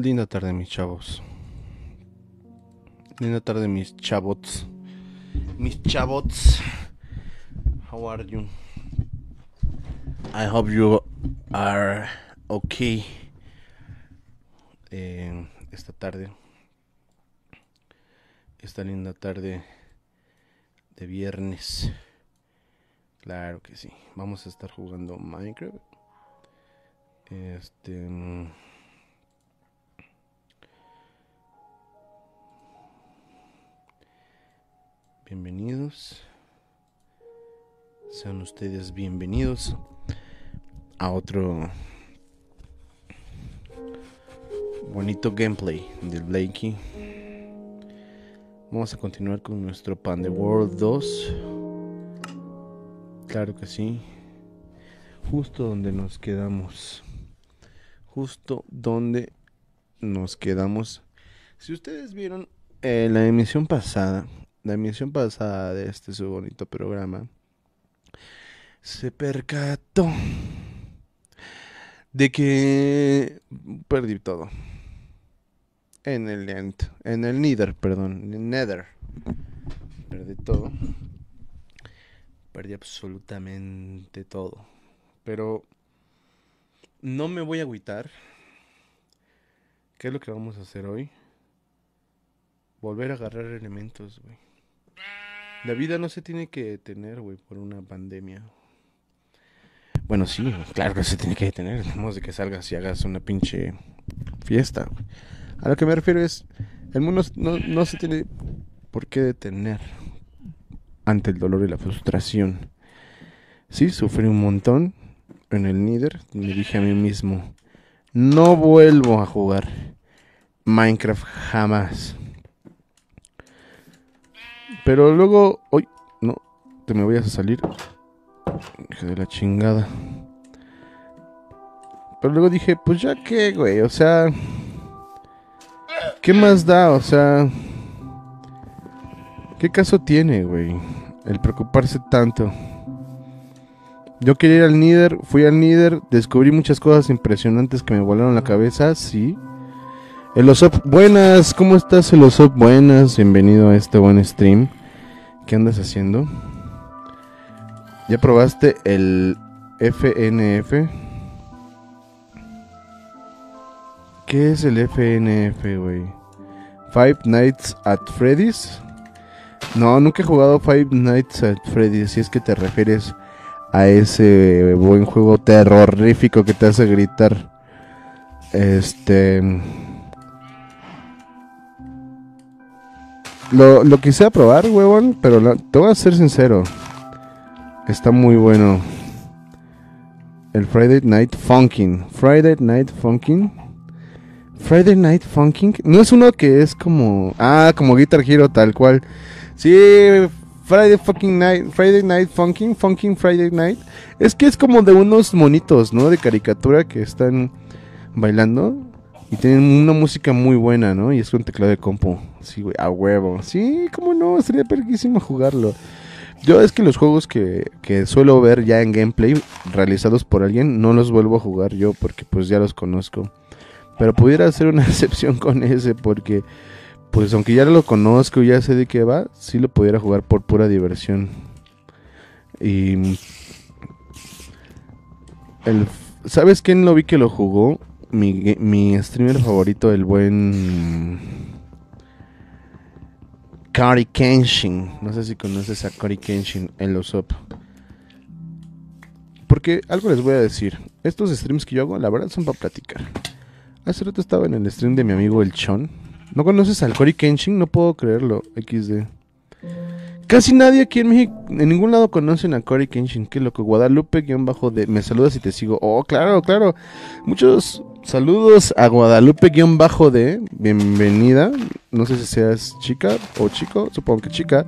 Linda tarde, mis chavos. Linda tarde, mis chavots. Mis chavots. How are you? I hope you are okay. Eh, esta tarde. Esta linda tarde de viernes. Claro que sí. Vamos a estar jugando Minecraft. Este. Bienvenidos. Sean ustedes bienvenidos a otro bonito gameplay del Blakey. Vamos a continuar con nuestro Pan de World 2. Claro que sí. Justo donde nos quedamos. Justo donde nos quedamos. Si ustedes vieron eh, la emisión pasada, la emisión pasada de este su bonito programa, se percató de que perdí todo. En el end, en el Nether, perdón, Nether. Perdí todo. Perdí absolutamente todo. Pero no me voy a agüitar. ¿Qué es lo que vamos a hacer hoy? Volver a agarrar elementos, güey. La vida no se tiene que detener, güey, por una pandemia. Bueno, sí, claro que se tiene que detener. No de que salgas y hagas una pinche fiesta. A lo que me refiero es, el mundo no, no se tiene por qué detener ante el dolor y la frustración. Sí, sufrí un montón en el Nether. Me dije a mí mismo, no vuelvo a jugar Minecraft jamás. Pero luego, hoy, no, te me vayas a salir. Hija de la chingada. Pero luego dije, pues ya qué, güey, o sea, ¿qué más da? O sea, ¿qué caso tiene, güey? El preocuparse tanto. Yo quería ir al Nider, fui al Nider, descubrí muchas cosas impresionantes que me volaron la cabeza, sí. El Osop, buenas, ¿cómo estás el Osop? Buenas, bienvenido a este buen stream. ¿Qué andas haciendo? ¿Ya probaste el FNF? ¿Qué es el FNF, güey? Five Nights at Freddy's. No, nunca he jugado Five Nights at Freddy's, si es que te refieres a ese buen juego terrorífico que te hace gritar. Este. Lo, lo quise probar, huevón, pero la- te voy a ser sincero. Está muy bueno. El Friday Night Funkin'. Friday Night Funkin'. Friday Night Funkin'. No es uno que es como. Ah, como Guitar Hero, tal cual. Sí, Friday fucking Night. Friday Night Funkin'. Funkin' Friday Night. Es que es como de unos monitos, ¿no? De caricatura que están bailando. Y tienen una música muy buena, ¿no? Y es con teclado de compu. Sí, güey, a huevo. Sí, cómo no, sería perquísimo jugarlo. Yo es que los juegos que, que suelo ver ya en gameplay realizados por alguien, no los vuelvo a jugar yo porque pues ya los conozco. Pero pudiera hacer una excepción con ese porque pues aunque ya lo conozco, ya sé de qué va, sí lo pudiera jugar por pura diversión. Y el ¿Sabes quién lo vi que lo jugó? Mi, mi streamer favorito, el buen Cory Kenshin. No sé si conoces a Cory Kenshin en los up. Porque algo les voy a decir. Estos streams que yo hago, la verdad, son para platicar. Hace rato estaba en el stream de mi amigo el Chon. ¿No conoces al Cory Kenshin? No puedo creerlo. XD. Casi nadie aquí en México, en ningún lado conocen a Cory Kenshin. Qué loco. Guadalupe, guion bajo de. Me saludas y te sigo. Oh, claro, claro. Muchos saludos a Guadalupe, guion bajo de. Bienvenida. No sé si seas chica o chico. Supongo que chica.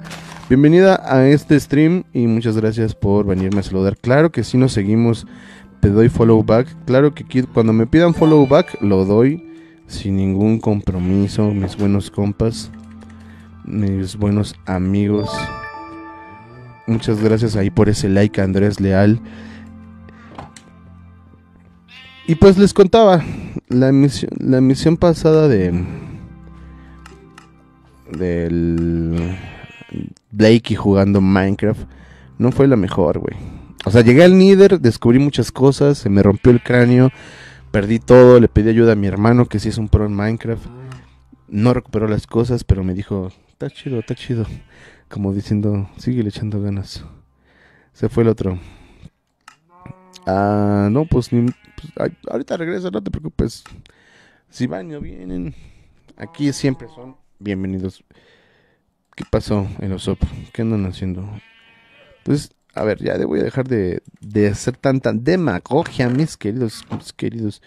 Bienvenida a este stream y muchas gracias por venirme a saludar. Claro que sí nos seguimos. Te doy follow back. Claro que cuando me pidan follow back, lo doy sin ningún compromiso. Mis buenos compas mis buenos amigos. Muchas gracias ahí por ese like, Andrés Leal. Y pues les contaba, la emisión, la pasada de del Blakey jugando Minecraft no fue la mejor, güey. O sea, llegué al Nether, descubrí muchas cosas, se me rompió el cráneo, perdí todo, le pedí ayuda a mi hermano que sí es un pro en Minecraft. No recuperó las cosas, pero me dijo, está chido, está chido. Como diciendo, sigue echando ganas. Se fue el otro. Ah, no, pues, ni, pues, ahorita regreso, no te preocupes. Si baño vienen, aquí siempre son bienvenidos. ¿Qué pasó en los OP? ¿Qué andan haciendo? Pues, a ver, ya voy a dejar de, de hacer tanta demagogia, mis queridos, mis queridos.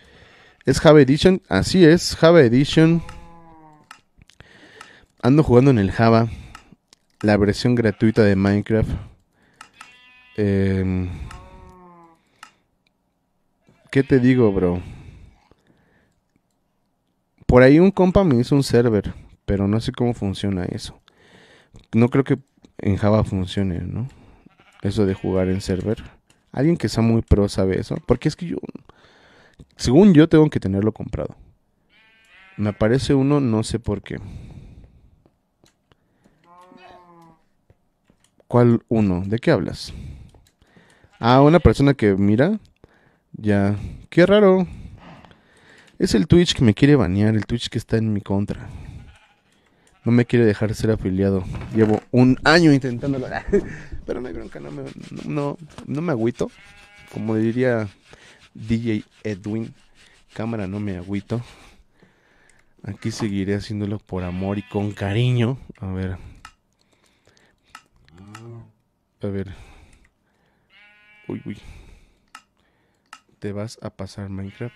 ¿Es Java Edition? Así es, Java Edition. Ando jugando en el Java, la versión gratuita de Minecraft. Eh, ¿Qué te digo, bro? Por ahí un compa me hizo un server, pero no sé cómo funciona eso. No creo que en Java funcione, ¿no? Eso de jugar en server. Alguien que sea muy pro sabe eso. Porque es que yo, según yo, tengo que tenerlo comprado. Me aparece uno, no sé por qué. ¿Cuál uno? ¿De qué hablas? Ah, una persona que mira. Ya. Qué raro. Es el Twitch que me quiere banear, el Twitch que está en mi contra. No me quiere dejar ser afiliado. Llevo un año intentándolo. Pero no hay bronca, no me, no, no me agüito. Como diría DJ Edwin, cámara no me agüito. Aquí seguiré haciéndolo por amor y con cariño. A ver. A ver. Uy, uy. ¿Te vas a pasar Minecraft?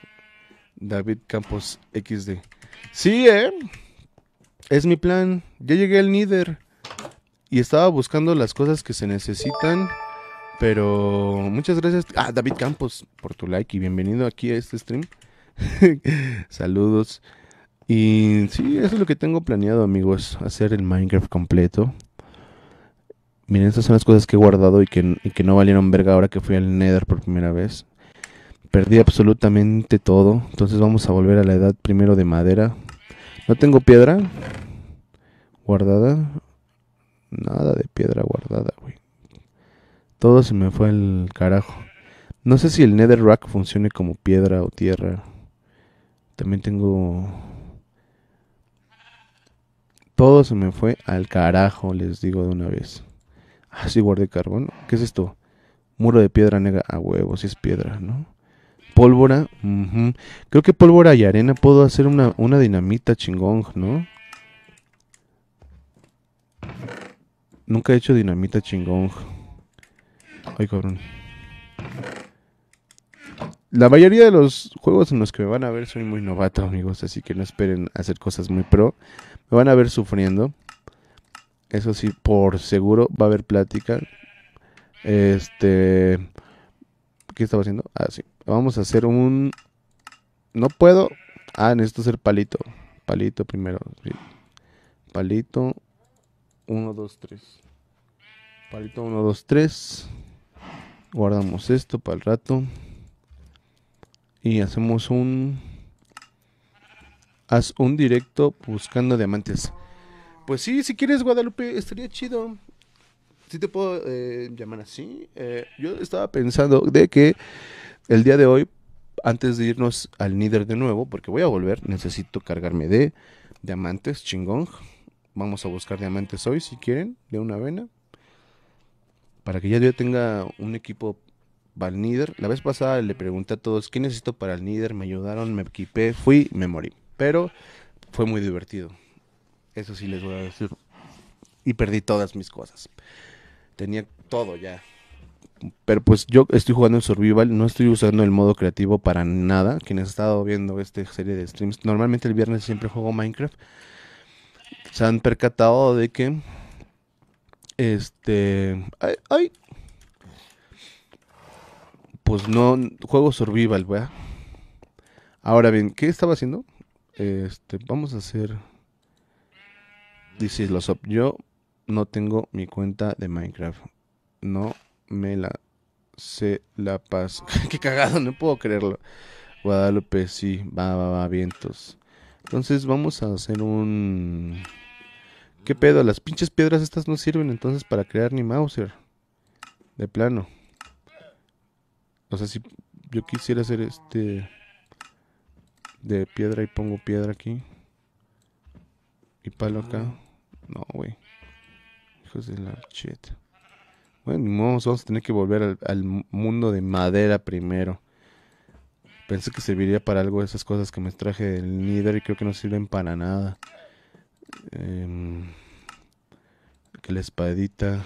David Campos XD. Sí, eh. Es mi plan. Ya llegué al Nether. Y estaba buscando las cosas que se necesitan. Pero muchas gracias. Ah, David Campos, por tu like y bienvenido aquí a este stream. Saludos. Y sí, eso es lo que tengo planeado, amigos. Hacer el Minecraft completo. Miren, estas son las cosas que he guardado y que, y que no valieron verga ahora que fui al Nether por primera vez. Perdí absolutamente todo. Entonces vamos a volver a la edad primero de madera. No tengo piedra guardada. Nada de piedra guardada, güey. Todo se me fue al carajo. No sé si el Nether Rack funcione como piedra o tierra. También tengo... Todo se me fue al carajo, les digo de una vez. Ah, sí, guardé carbón. ¿Qué es esto? Muro de piedra negra. A huevo, si es piedra, ¿no? Pólvora. Creo que pólvora y arena puedo hacer una, una dinamita chingón, ¿no? Nunca he hecho dinamita chingón. Ay, cabrón. La mayoría de los juegos en los que me van a ver soy muy novato, amigos, así que no esperen hacer cosas muy pro. Me van a ver sufriendo. Eso sí, por seguro va a haber plática. Este, ¿qué estaba haciendo? Ah, sí. Vamos a hacer un No puedo. Ah, necesito hacer palito. Palito primero. Palito 1 2 3. Palito 1, 2, 3. Guardamos esto para el rato. Y hacemos un... Haz un directo buscando diamantes. Pues sí, si quieres Guadalupe, estaría chido. Si te puedo eh, llamar así. Eh, yo estaba pensando de que el día de hoy, antes de irnos al Nider de nuevo, porque voy a volver, necesito cargarme de diamantes, chingón. Vamos a buscar diamantes hoy, si quieren, de una vena para que ya yo tenga un equipo para el Nider. La vez pasada le pregunté a todos qué necesito para el Nider, me ayudaron, me equipé, fui, me morí. Pero fue muy divertido. Eso sí les voy a decir. Y perdí todas mis cosas. Tenía todo ya. Pero pues yo estoy jugando en Survival, no estoy usando el modo creativo para nada. Quienes han estado viendo esta serie de streams, normalmente el viernes siempre juego Minecraft. Se han percatado de que este. Ay, Pues no. Juego survival, ¿verdad? Ahora bien, ¿qué estaba haciendo? Este. Vamos a hacer. Dice los Yo no tengo mi cuenta de Minecraft. No me la sé la paz. Qué cagado, no puedo creerlo. Guadalupe, sí, va, va, va, vientos. Entonces vamos a hacer un... ¿Qué pedo? Las pinches piedras estas no sirven entonces para crear ni Mauser. De plano. O sea, si yo quisiera hacer este... De piedra y pongo piedra aquí. Y palo acá. No, güey. Hijos de la shit. Bueno, vamos, vamos a tener que volver al, mundo de madera primero. Pensé que serviría para algo esas cosas que me traje del Nether y creo que no sirven para nada. Em, que la espadita.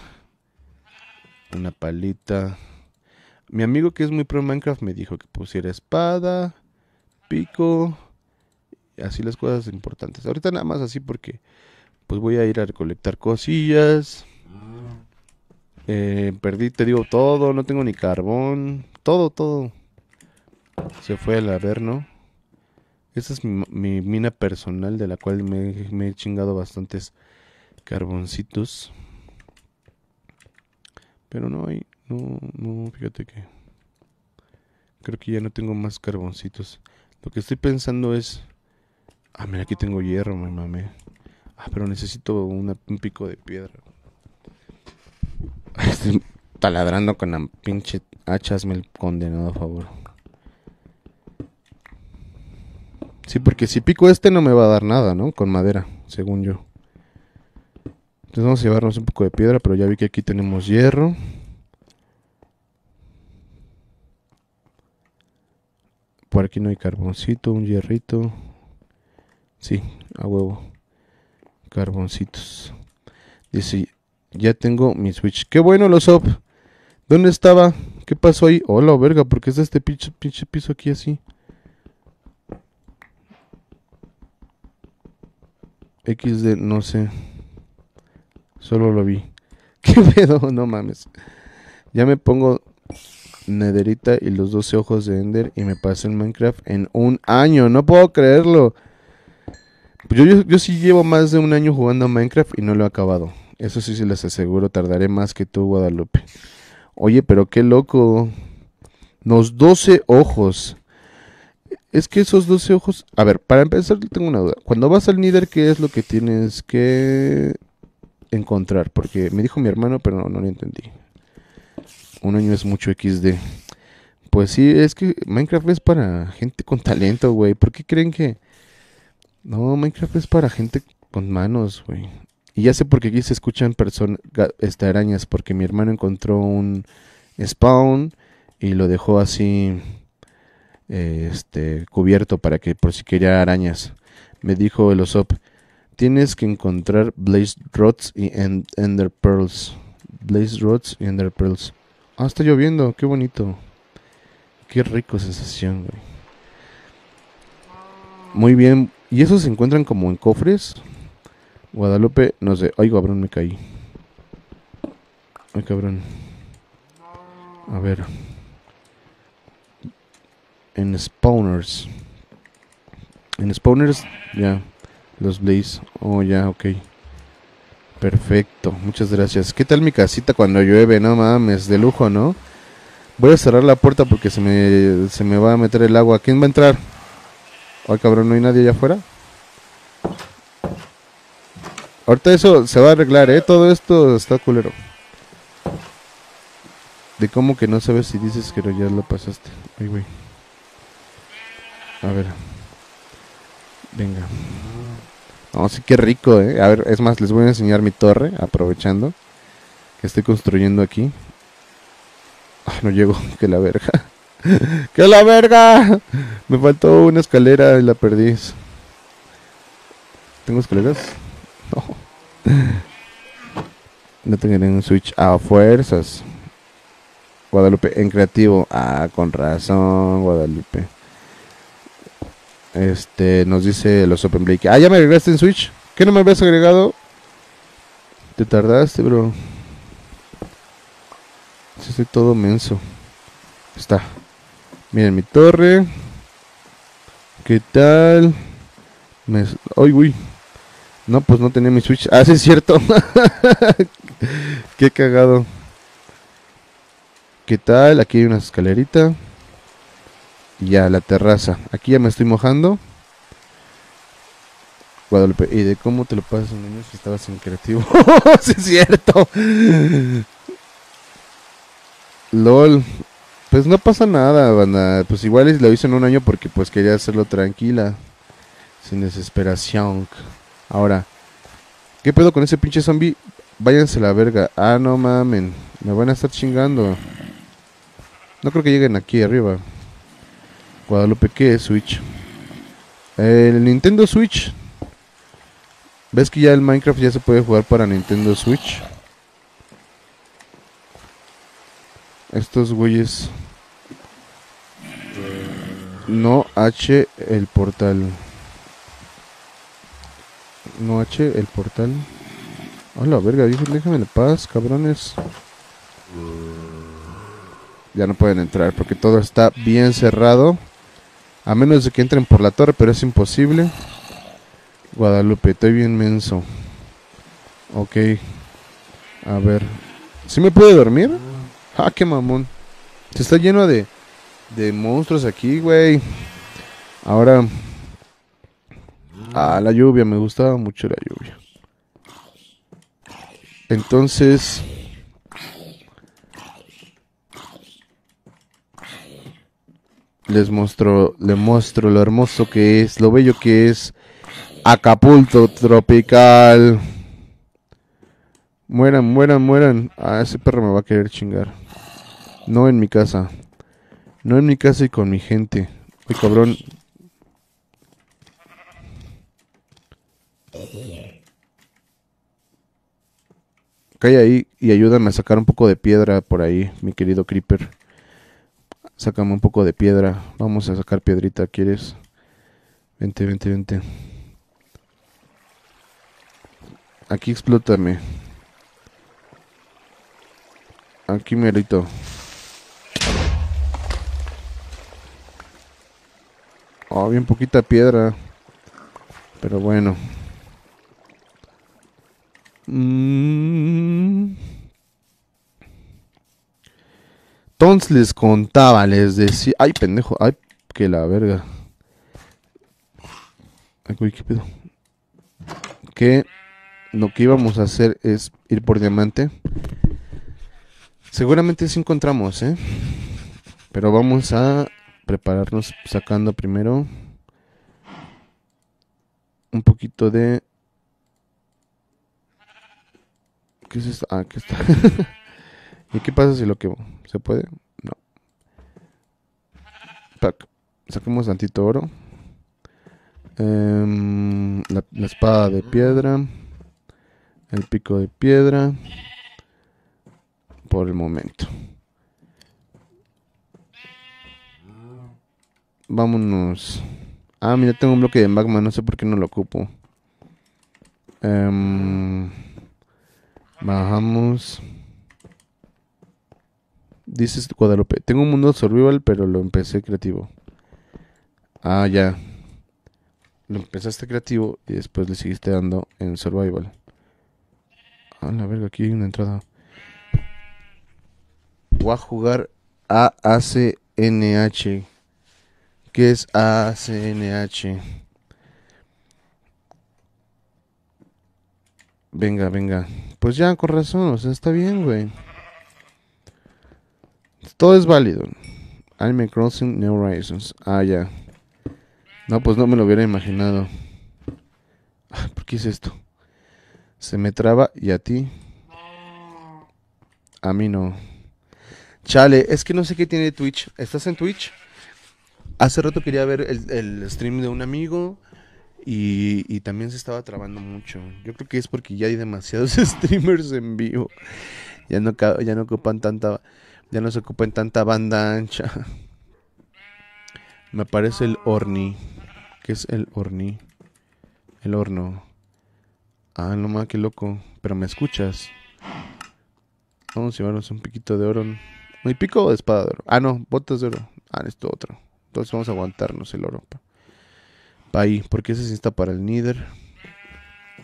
Una palita. Mi amigo que es muy pro Minecraft me dijo que pusiera espada, pico, así las cosas importantes. Ahorita nada más así porque pues voy a ir a recolectar cosillas. Eh, perdí, te digo, todo, no tengo ni carbón, todo, todo. Se fue al averno. Esta es mi, mi mina personal de la cual me, he chingado bastantes carboncitos. Pero no hay, no, no, fíjate que creo que ya no tengo más carboncitos. Lo que estoy pensando es, ah, mira, aquí tengo hierro, me mamé. Ah, pero necesito un pico de piedra. Estoy taladrando con la pinche hacha, el condenado a favor. Sí, porque si pico este no me va a dar nada, ¿no? Con madera, según yo. Entonces vamos a llevarnos un poco de piedra, pero ya vi que aquí tenemos hierro. Por aquí no hay carboncito, un hierrito. Sí, a huevo. Carboncitos. Dice, ya tengo mi switch. Qué bueno los up. ¿Dónde estaba? ¿Qué pasó ahí? Hola, verga, porque es este pinche, pinche piso aquí así? XD, no sé. Solo lo vi. ¿Qué pedo? No mames. Ya me pongo Nederita y los 12 ojos de Ender y me pasé en Minecraft en un año. No puedo creerlo. Yo, yo, yo sí llevo más de un año jugando a Minecraft y no lo he acabado. Eso sí se les aseguro. Tardaré más que tú, Guadalupe. Oye, pero qué loco. Los 12 ojos. Es que esos 12 ojos... A ver, para empezar tengo una duda. Cuando vas al Nether, ¿qué es lo que tienes que encontrar? Porque me dijo mi hermano, pero no, no lo entendí. Un año es mucho XD. Pues sí, es que Minecraft es para gente con talento, güey. ¿Por qué creen que...? No, Minecraft es para gente con manos, güey. Y ya sé por qué aquí se escuchan personas, este, arañas, porque mi hermano encontró un spawn y lo dejó así este cubierto para que por si quería arañas. Me dijo el Osop, tienes que encontrar Blaze Rods y Ender Pearls. Blaze Rods y Ender Pearls. Ah, está lloviendo, qué bonito. Qué rico sensación, güey. Muy bien. ¿Y esos se encuentran como en cofres? Guadalupe, no sé. Ay, cabrón, me caí. Ay, cabrón. A ver en spawners. En spawners, ya. Los blaze. Oh, ya, ok. Perfecto, muchas gracias. ¿Qué tal mi casita cuando llueve? No mames, de lujo, ¿no? Voy a cerrar la puerta porque se me, se me va a meter el agua. ¿Quién va a entrar? Ay, cabrón, ¿no hay nadie allá afuera? Ahorita eso se va a arreglar, ¿eh? Todo esto está culero. De cómo que no sabes si dices que ya lo pasaste. Ay, güey. A ver. Venga. No, sí que rico, ¿eh? A ver, es más, les voy a enseñar mi torre, aprovechando que estoy construyendo aquí. Ah, no llego, que la verga. ¡Que la verga! Me faltó una escalera y la perdí. ¿Tengo escaleras? No. Tengo un switch a fuerzas. Guadalupe, en creativo. Ah, con razón, Guadalupe. Este, nos dice los Open Blake. Ah, ya me agregaste en Switch. ¿Qué no me habías agregado? Te tardaste, bro. estoy todo menso. Está. Miren mi torre. ¿Qué tal? Me... Uy. No, pues no tenía mi Switch. Ah, sí es cierto. Qué cagado. ¿Qué tal? Aquí hay una escalerita. Y ya, la terraza. Aquí ya me estoy mojando. Guadalupe, ¿y de cómo te lo pasas año si estabas en creativo? sí, es cierto. LOL. Pues no pasa nada, banda. Pues igual lo hice en un año porque pues quería hacerlo tranquila. Sin desesperación. Ahora, ¿qué pedo con ese pinche zombie? Váyanse a la verga. Ah, no mamen. Me van a estar chingando. No creo que lleguen aquí arriba. Guadalupe, ¿qué es Switch? El Nintendo Switch. ¿Ves que ya el Minecraft ya se puede jugar para Nintendo Switch? Estos güeyes. No H el portal. No H el portal. Hola, verga, déjame en paz, cabrones. Ya no pueden entrar porque todo está bien cerrado. A menos de que entren por la torre, pero es imposible. Guadalupe, estoy bien menso. Ok. A ver. ¿Sí me puede dormir? Ah, qué mamón. Se está lleno de, de monstruos aquí, güey. Ahora. Ah, la lluvia. Me gustaba mucho la lluvia. Entonces. Les muestro, le muestro lo hermoso que es, lo bello que es Acapulco tropical. Mueran, mueran, mueran. Ah, ese perro me va a querer chingar. No en mi casa. No en mi casa y con mi gente. Uy, cabrón. Cae ahí y ayúdame a sacar un poco de piedra por ahí, mi querido Creeper. Sácame un poco de piedra. Vamos a sacar piedrita, ¿quieres? Vente, vente, vente. Aquí explótame. Aquí merito. Oh, bien poquita piedra. Pero bueno. Entonces les contaba, les decía... Ay, pendejo. Ay, que la verga. Ay, ¿qué pedo? Que lo que íbamos a hacer es ir por diamante. Seguramente sí encontramos, ¿eh? Pero vamos a prepararnos sacando primero un poquito de... ¿Qué es esto? Ah, aquí está. ¿Y qué pasa si lo quemo? ¿Se puede? No. Pac. Saquemos tantito oro. Em, la, espada de piedra. El pico de piedra. Por el momento. Vámonos. Ah, mira, tengo un bloque de magma, no sé por qué no lo ocupo. Em, bajamos. Dices Guadalupe, tengo un mundo survival, pero lo empecé creativo. Ah, ya. Lo empezaste creativo y después le seguiste dando en survival. Ah, la verga, aquí hay una entrada. Voy a jugar AACNH. ¿Qué es ACNH? Venga, venga. Pues ya, con razón, o sea, está bien, güey. Todo es válido. Animal Crossing New Horizons. Ah, ya. No, pues no me lo hubiera imaginado. Ah, ¿Por qué es esto? Se me traba y a ti. A mí no. Chale, es que no sé qué tiene Twitch. ¿Estás en Twitch? Hace rato quería ver el, stream de un amigo y, también se estaba trabando mucho. Yo creo que es porque ya hay demasiados streamers en vivo. Ya no, ya no ocupan tanta, ya no se ocupan tanta banda ancha. Me aparece el Orni. ¿Qué es el Orni? El horno. Ah, no más, qué loco. Pero me escuchas. Vamos a llevarnos un piquito de oro. ¿Muy pico o de espada de oro? Ah, no, botas de oro. Ah, esto otro. Entonces vamos a aguantarnos el oro. Ahí, porque ese sí está para el Nether.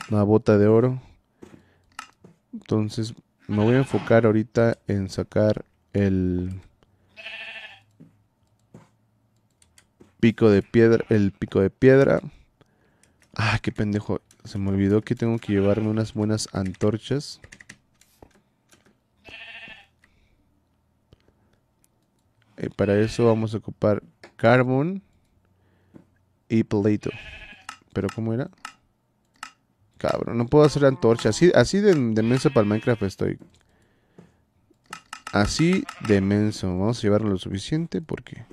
Una bota de oro. Entonces me voy a enfocar ahorita en sacar el... pico de piedra, el pico de piedra. Ah, qué pendejo. Se me olvidó que tengo que llevarme unas buenas antorchas. Eh, para eso vamos a ocupar carbon y pleito. Pero ¿cómo era? Cabrón, no puedo hacer antorcha. Así, así de, de menso para Minecraft estoy. Así de menso. Vamos a llevarlo lo suficiente porque...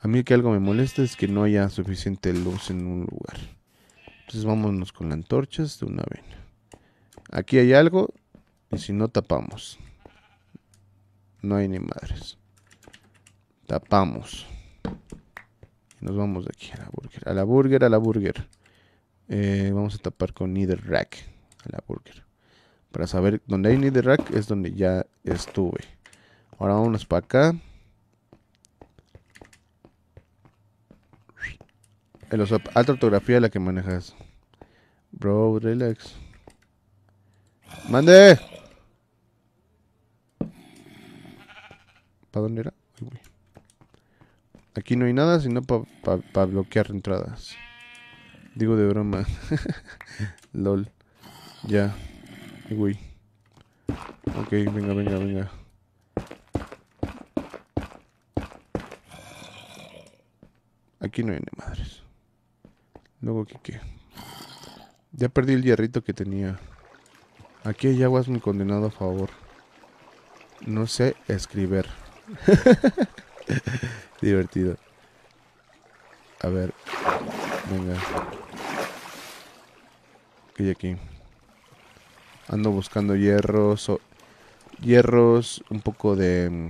A mí que algo me molesta es que no haya suficiente luz en un lugar. Entonces vámonos con las antorchas de una vez. Aquí hay algo y si no tapamos. No hay ni madres. Tapamos. Nos vamos de aquí a la burger. A la burger, a la burger. Eh, vamos a tapar con Netherrack. A la burger. Para saber dónde hay Netherrack es donde ya estuve. Ahora vámonos para acá. El alta ortografía la que manejas. Bro, relax. ¡Mande! ¿Para dónde era? Aquí no hay nada sino para bloquear entradas. Digo de broma. LOL. Ya. Uy. Ok, venga, venga, venga. Aquí no hay ni madres. Luego, ¿qué qué? Ya perdí el hierrito que tenía. Aquí hay aguas mi condenado a favor. No sé escribir. Divertido. A ver. Venga. ¿Qué hay aquí? Ando buscando hierros. hierros. Un poco de... Mm,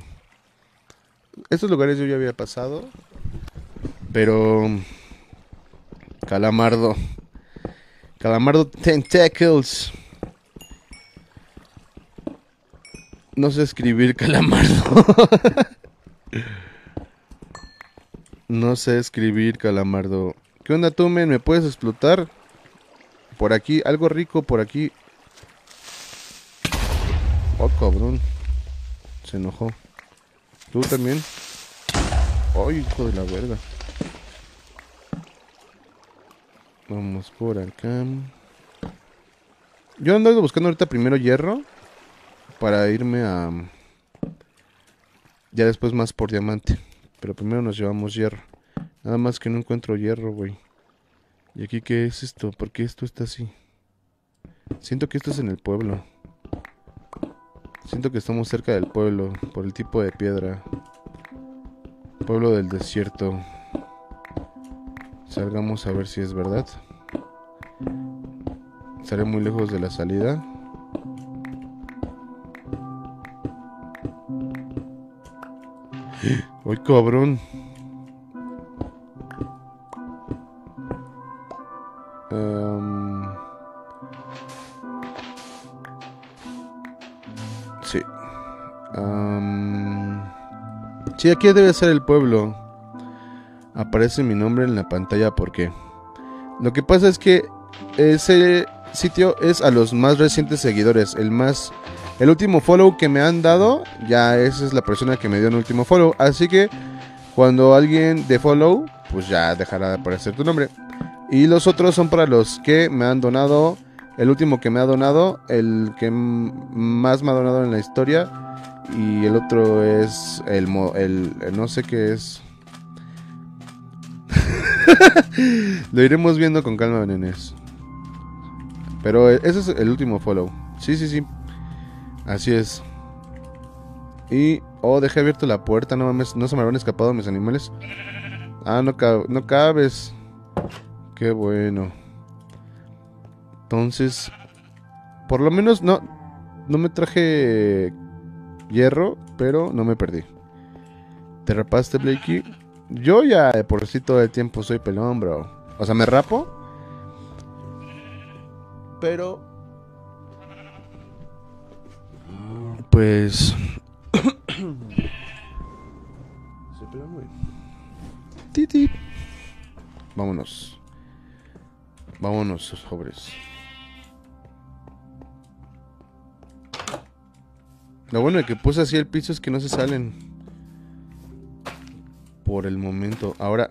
estos lugares yo ya había pasado. Pero... Calamardo. Calamardo Tentacles. No sé escribir calamardo. no sé escribir calamardo. ¿Qué onda tú, men? ¿Me puedes explotar? Por aquí, algo rico por aquí. Oh, cabrón. Se enojó. ¿Tú también? Ay, hijo de la verga. Vamos por acá. Yo ando buscando ahorita primero hierro. Para irme a... Ya después más por diamante. Pero primero nos llevamos hierro. Nada más que no encuentro hierro, güey. ¿Y aquí qué es esto? ¿Por qué esto está así? Siento que esto es en el pueblo. Siento que estamos cerca del pueblo. Por el tipo de piedra. Pueblo del desierto. Salgamos a ver si es verdad. Estaré muy lejos de la salida. ¡Ay, cabrón! Um... Sí. Um... Sí, aquí debe ser el pueblo aparece mi nombre en la pantalla porque lo que pasa es que ese sitio es a los más recientes seguidores, el más el último follow que me han dado, ya esa es la persona que me dio el último follow, así que cuando alguien de follow, pues ya dejará de aparecer tu nombre. Y los otros son para los que me han donado, el último que me ha donado, el que más me ha donado en la historia y el otro es el, el, no sé qué es Lo iremos viendo con calma, nenes. Pero ese es el último follow. Sí, sí, sí. Así es. Y. Oh, dejé abierto la puerta. No mames, no se me habrán escapado mis animales. Ah, no, no cabes. Qué bueno. Entonces. Por lo menos no. No me traje hierro, pero no me perdí. ¿Te rapaste, Blakey? Yo ya por sí todo el tiempo soy pelón, bro. O sea, me rapo. Pero. Pues. Titi. Vámonos. Vámonos, jóvenes. Lo bueno de que puse así el piso es que no se salen por el momento. Ahora,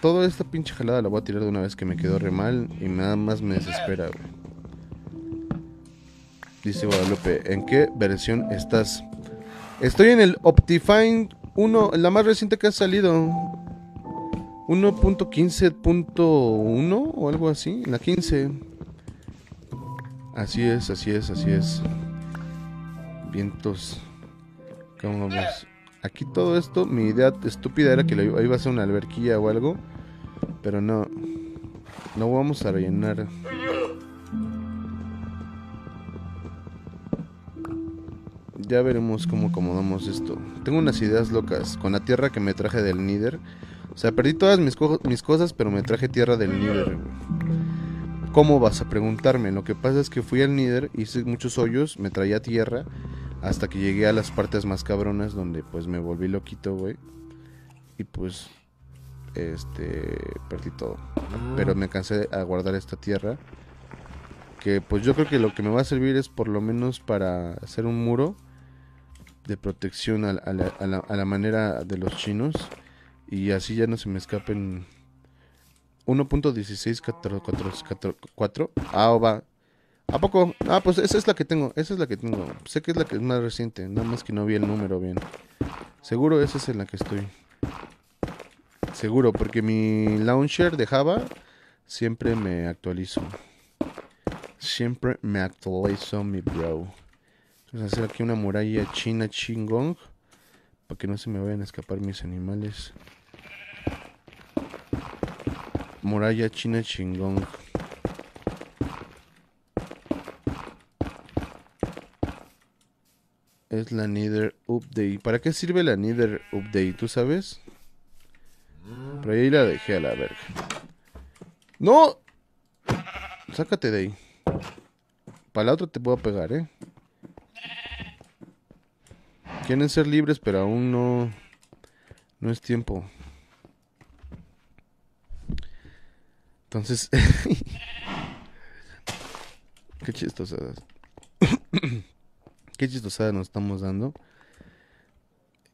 toda esta pinche jalada la voy a tirar de una vez que me quedó re mal y nada más me desespera, güey. Dice Guadalupe, ¿en qué versión estás? Estoy en el Optifine 1, la más reciente que ha salido. 1.15.1 o algo así, la 15. Así es, así es, así es. Vientos. ¿Cómo ves? Aquí todo esto, mi idea estúpida era que iba a hacer una alberquilla o algo. Pero no. No vamos a rellenar. Ya veremos cómo acomodamos esto. Tengo unas ideas locas. Con la tierra que me traje del Nider. O sea, perdí todas mis, mis cosas, pero me traje tierra del Nider. ¿Cómo vas a preguntarme? Lo que pasa es que fui al Nider, hice muchos hoyos, me traía tierra. Hasta que llegué a las partes más cabronas donde pues me volví loquito, güey. Y pues este perdí todo. Pero me cansé a guardar esta tierra. Que pues yo creo que lo que me va a servir es por lo menos para hacer un muro de protección a, la, manera de los chinos. Y así ya no se me escapen 1.1644 ah va. A poco ah pues esa es la que tengo esa es la que tengo. Sé que es la que es más reciente nada más que no vi el número bien. Seguro esa es en la que estoy. Seguro porque mi launcher de Java siempre me actualizo. Siempre me actualizo mi bro Vamos a hacer aquí una muralla china chingong. Para que no se me vayan a escapar mis animales. Muralla china chingong. Es la Nether Update. ¿Para qué sirve la Nether Update? ¿Tú sabes? Pero ahí la dejé a la verga. ¡No! Sácate de ahí. Para la otra te puedo pegar, ¿eh? Quieren ser libres, pero aún no, no es tiempo. Entonces, qué chistosadas. qué chistosadas nos estamos dando.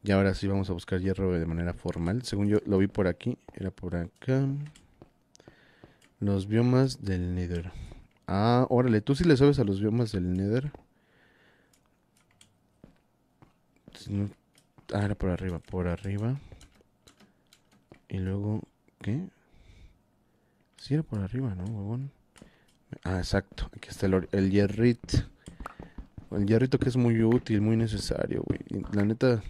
Y ahora sí vamos a buscar hierro de manera formal. Según yo lo vi por aquí, era por acá. Los biomas del Nether. Ah, órale, ¿tú sí le sabes a los biomas del Nether? Ah, era por arriba, por arriba. Y luego, ¿qué? Sí, era por arriba, ¿no, huevón? Ah, exacto. Aquí está el, el. El hierrito que es muy útil, muy necesario, güey. La neta.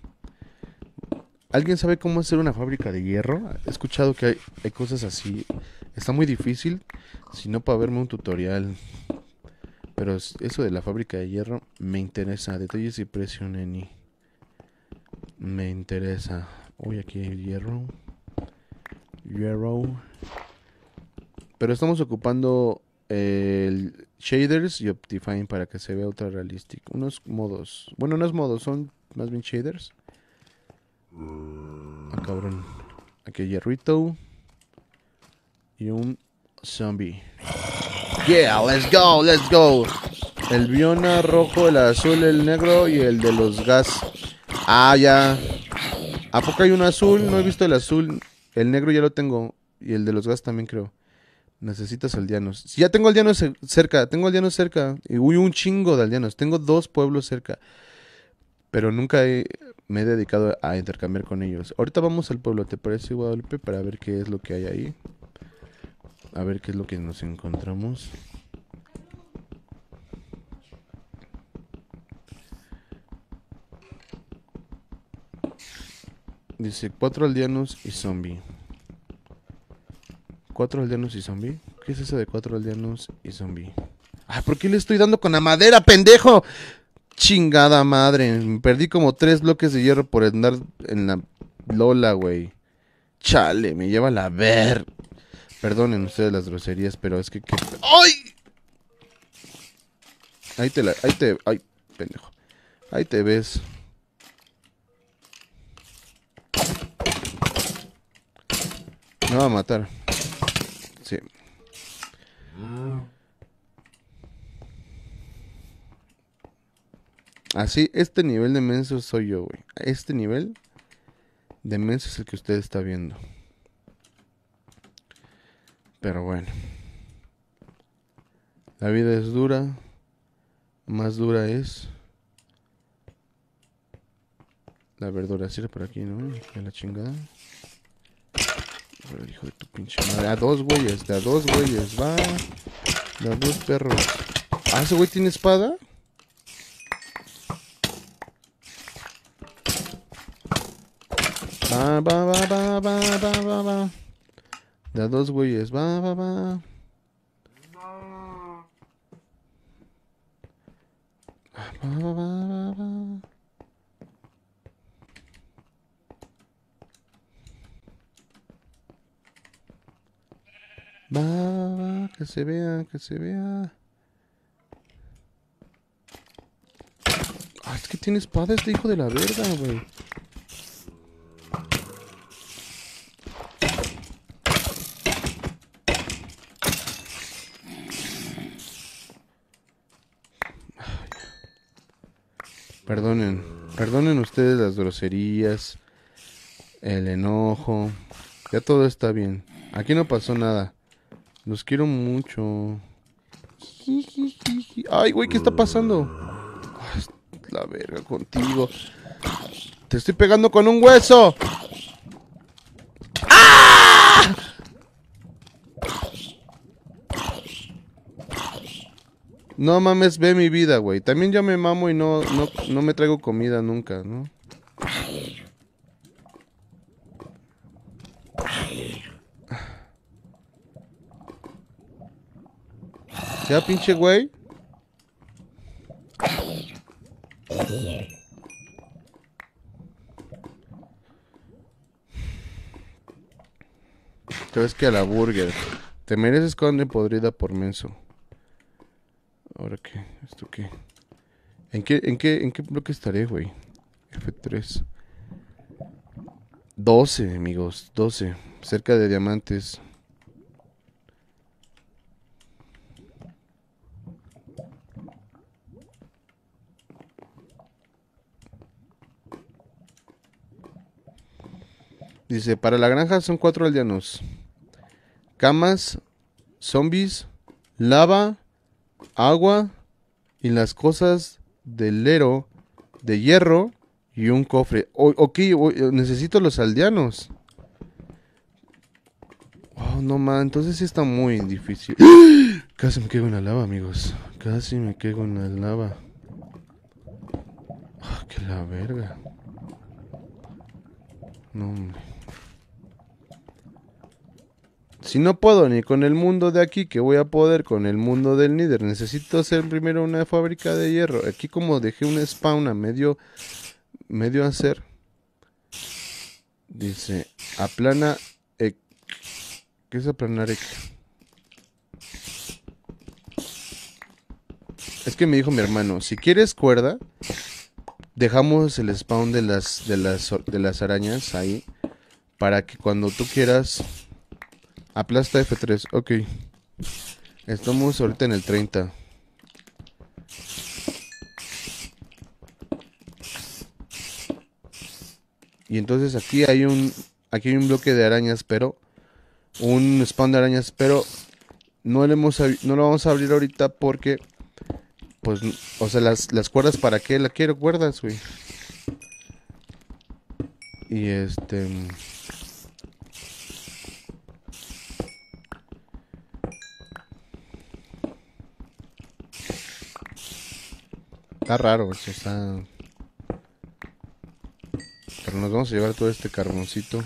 ¿Alguien sabe cómo hacer una fábrica de hierro? He escuchado que hay, hay cosas así. Está muy difícil. Si no, para verme un tutorial. Pero eso de la fábrica de hierro me interesa. Detalles y precio, neni. Me interesa. Uy, aquí hay hierro. Hierro. Pero estamos ocupando el shaders y Optifine para que se vea ultra realistic. Unos modos. Bueno, no modos, son más bien shaders. Ah, cabrón. Aquí hay hierrito. Y un zombie. Yeah, let's go, let's go. El biona rojo, el azul, el negro y el de los gas. Ah, ya. ¿A poco hay un azul? No he visto el azul. El negro ya lo tengo. Y el de los gas también creo. Necesitas aldeanos. Ya tengo aldeanos cerca. Tengo aldeanos cerca. Y uy, un chingo de aldeanos. Tengo dos pueblos cerca. Pero nunca me he dedicado a intercambiar con ellos. Ahorita vamos al pueblo, ¿te parece, Guadalupe? Para ver qué es lo que hay ahí. A ver qué es lo que nos encontramos. Dice cuatro aldeanos y zombie. ¿Cuatro aldeanos y zombie? ¿Qué es eso de cuatro aldeanos y zombie? Ay, ¿por qué le estoy dando con la madera, pendejo? Chingada madre. Perdí como tres bloques de hierro por andar en la Lola, güey. Chale, me lleva la ver. Perdonen ustedes las groserías, pero es que... ¡Ay! Ahí te la... Ahí te... Ay, pendejo. Ahí te ves. Me va a matar. Sí. Así, este nivel de menso soy yo, güey. Este nivel de menso es el que usted está viendo. Pero bueno. La vida es dura. Más dura es. La verdura sirve por aquí, ¿no? De la chingada. Hijo de tu pinche madre. A dos güeyes, de a dos güeyes, va. De a dos perros. Ah, ese güey tiene espada. Va, va, va, va, va, va, va, va. De a dos güeyes, va, va, va. Va, va, va, va, va. Va, va, va, que se vea, que se vea. Ah, es que tiene espada este hijo de la verga, güey. Perdonen, perdonen ustedes las groserías, el enojo. Ya todo está bien. Aquí no pasó nada. Los quiero mucho. Ay, güey, ¿qué está pasando? La verga contigo. Te estoy pegando con un hueso. No mames, ve mi vida, güey. También yo me mamo y no, no, no me traigo comida nunca, ¿no? Ya, pinche güey. Ves que a la burger. Te mereces conde podrida por menso. Ahora qué, esto qué. ¿En qué, en qué, en qué bloque estaré, güey? F3. 12, amigos, 12. Cerca de diamantes. Dice, para la granja son cuatro aldeanos. Camas, zombies, lava, agua y las cosas del Lero de hierro y un cofre. O- ok, o- necesito los aldeanos. Oh, no man, entonces sí está muy difícil. Casi me caigo en la lava, amigos. Casi me caigo en la lava. Ah, que la verga. No, hombre. Si no puedo ni con el mundo de aquí, que voy a poder con el mundo del Nether. Necesito hacer primero una fábrica de hierro. Aquí como dejé un spawn a medio, medio hacer. Dice, aplana... ¿Qué es aplanar? Es que me dijo mi hermano, si quieres cuerda, dejamos el spawn de las, de las, de las arañas ahí. Para que cuando tú quieras Aplasta F3, ok. Estamos ahorita en el 30. Y entonces aquí hay un aquí hay un bloque de arañas, pero un spawn de arañas, pero no le hemos no lo vamos a abrir ahorita porque pues o sea, las, las cuerdas para qué la quiero cuerdas, güey. Y este Está raro, eso está. Pero nos vamos a llevar todo este carboncito.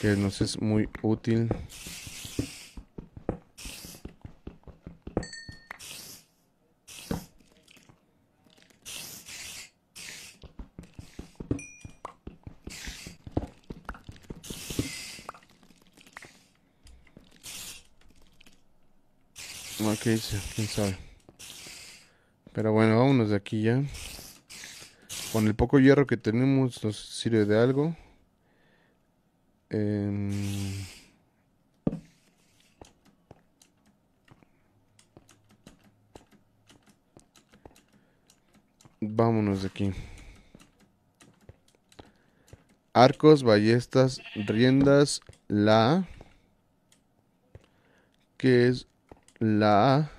Que nos es muy útil. No, ¿qué dice? ¿Quién sabe? Pero bueno, vámonos de aquí ya. Con el poco hierro que tenemos nos sirve de algo. Em, Vámonos de aquí. Arcos, ballestas, riendas, la... que es la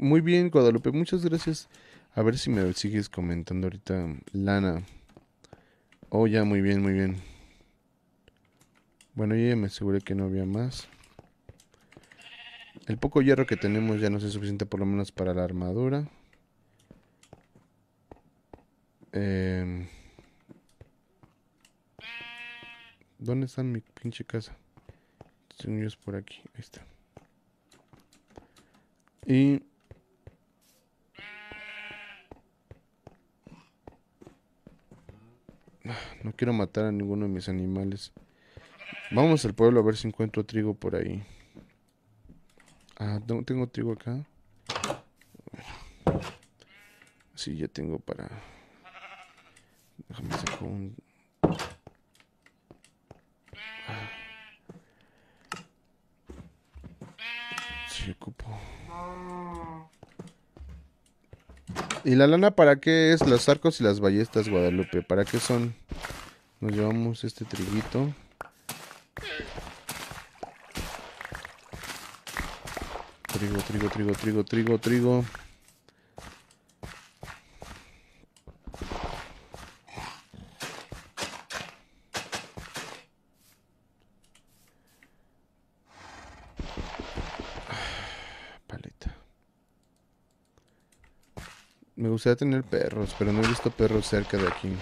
Muy bien, Guadalupe, muchas gracias. A ver si me sigues comentando ahorita, Lana. Oh, ya, muy bien, muy bien. Bueno, ya me aseguré que no había más. El poco hierro que tenemos ya no es suficiente por lo menos para la armadura. Eh, ¿Dónde está mi pinche casa? Es por aquí. Ahí está. Y... No quiero matar a ninguno de mis animales. Vamos al pueblo a ver si encuentro trigo por ahí. Ah, tengo trigo acá. Sí, ya tengo para... Déjame sacar un... Sí, ocupo. ¿Y la lana para qué es? Los arcos y las ballestas, Guadalupe. ¿Para qué son? Nos llevamos este triguito. Trigo, trigo, trigo, trigo, trigo, trigo. Paleta. Me gustaría tener perros, pero no he visto perros cerca de aquí.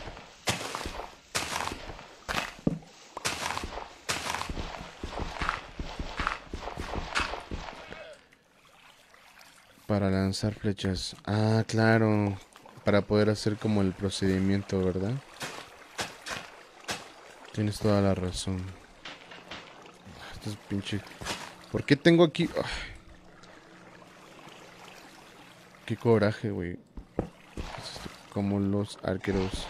Para lanzar flechas. Ah, claro. Para poder hacer como el procedimiento, ¿verdad? Tienes toda la razón. Esto es pinche... ¿Por qué tengo aquí...? Qué coraje, güey. Como los arqueros.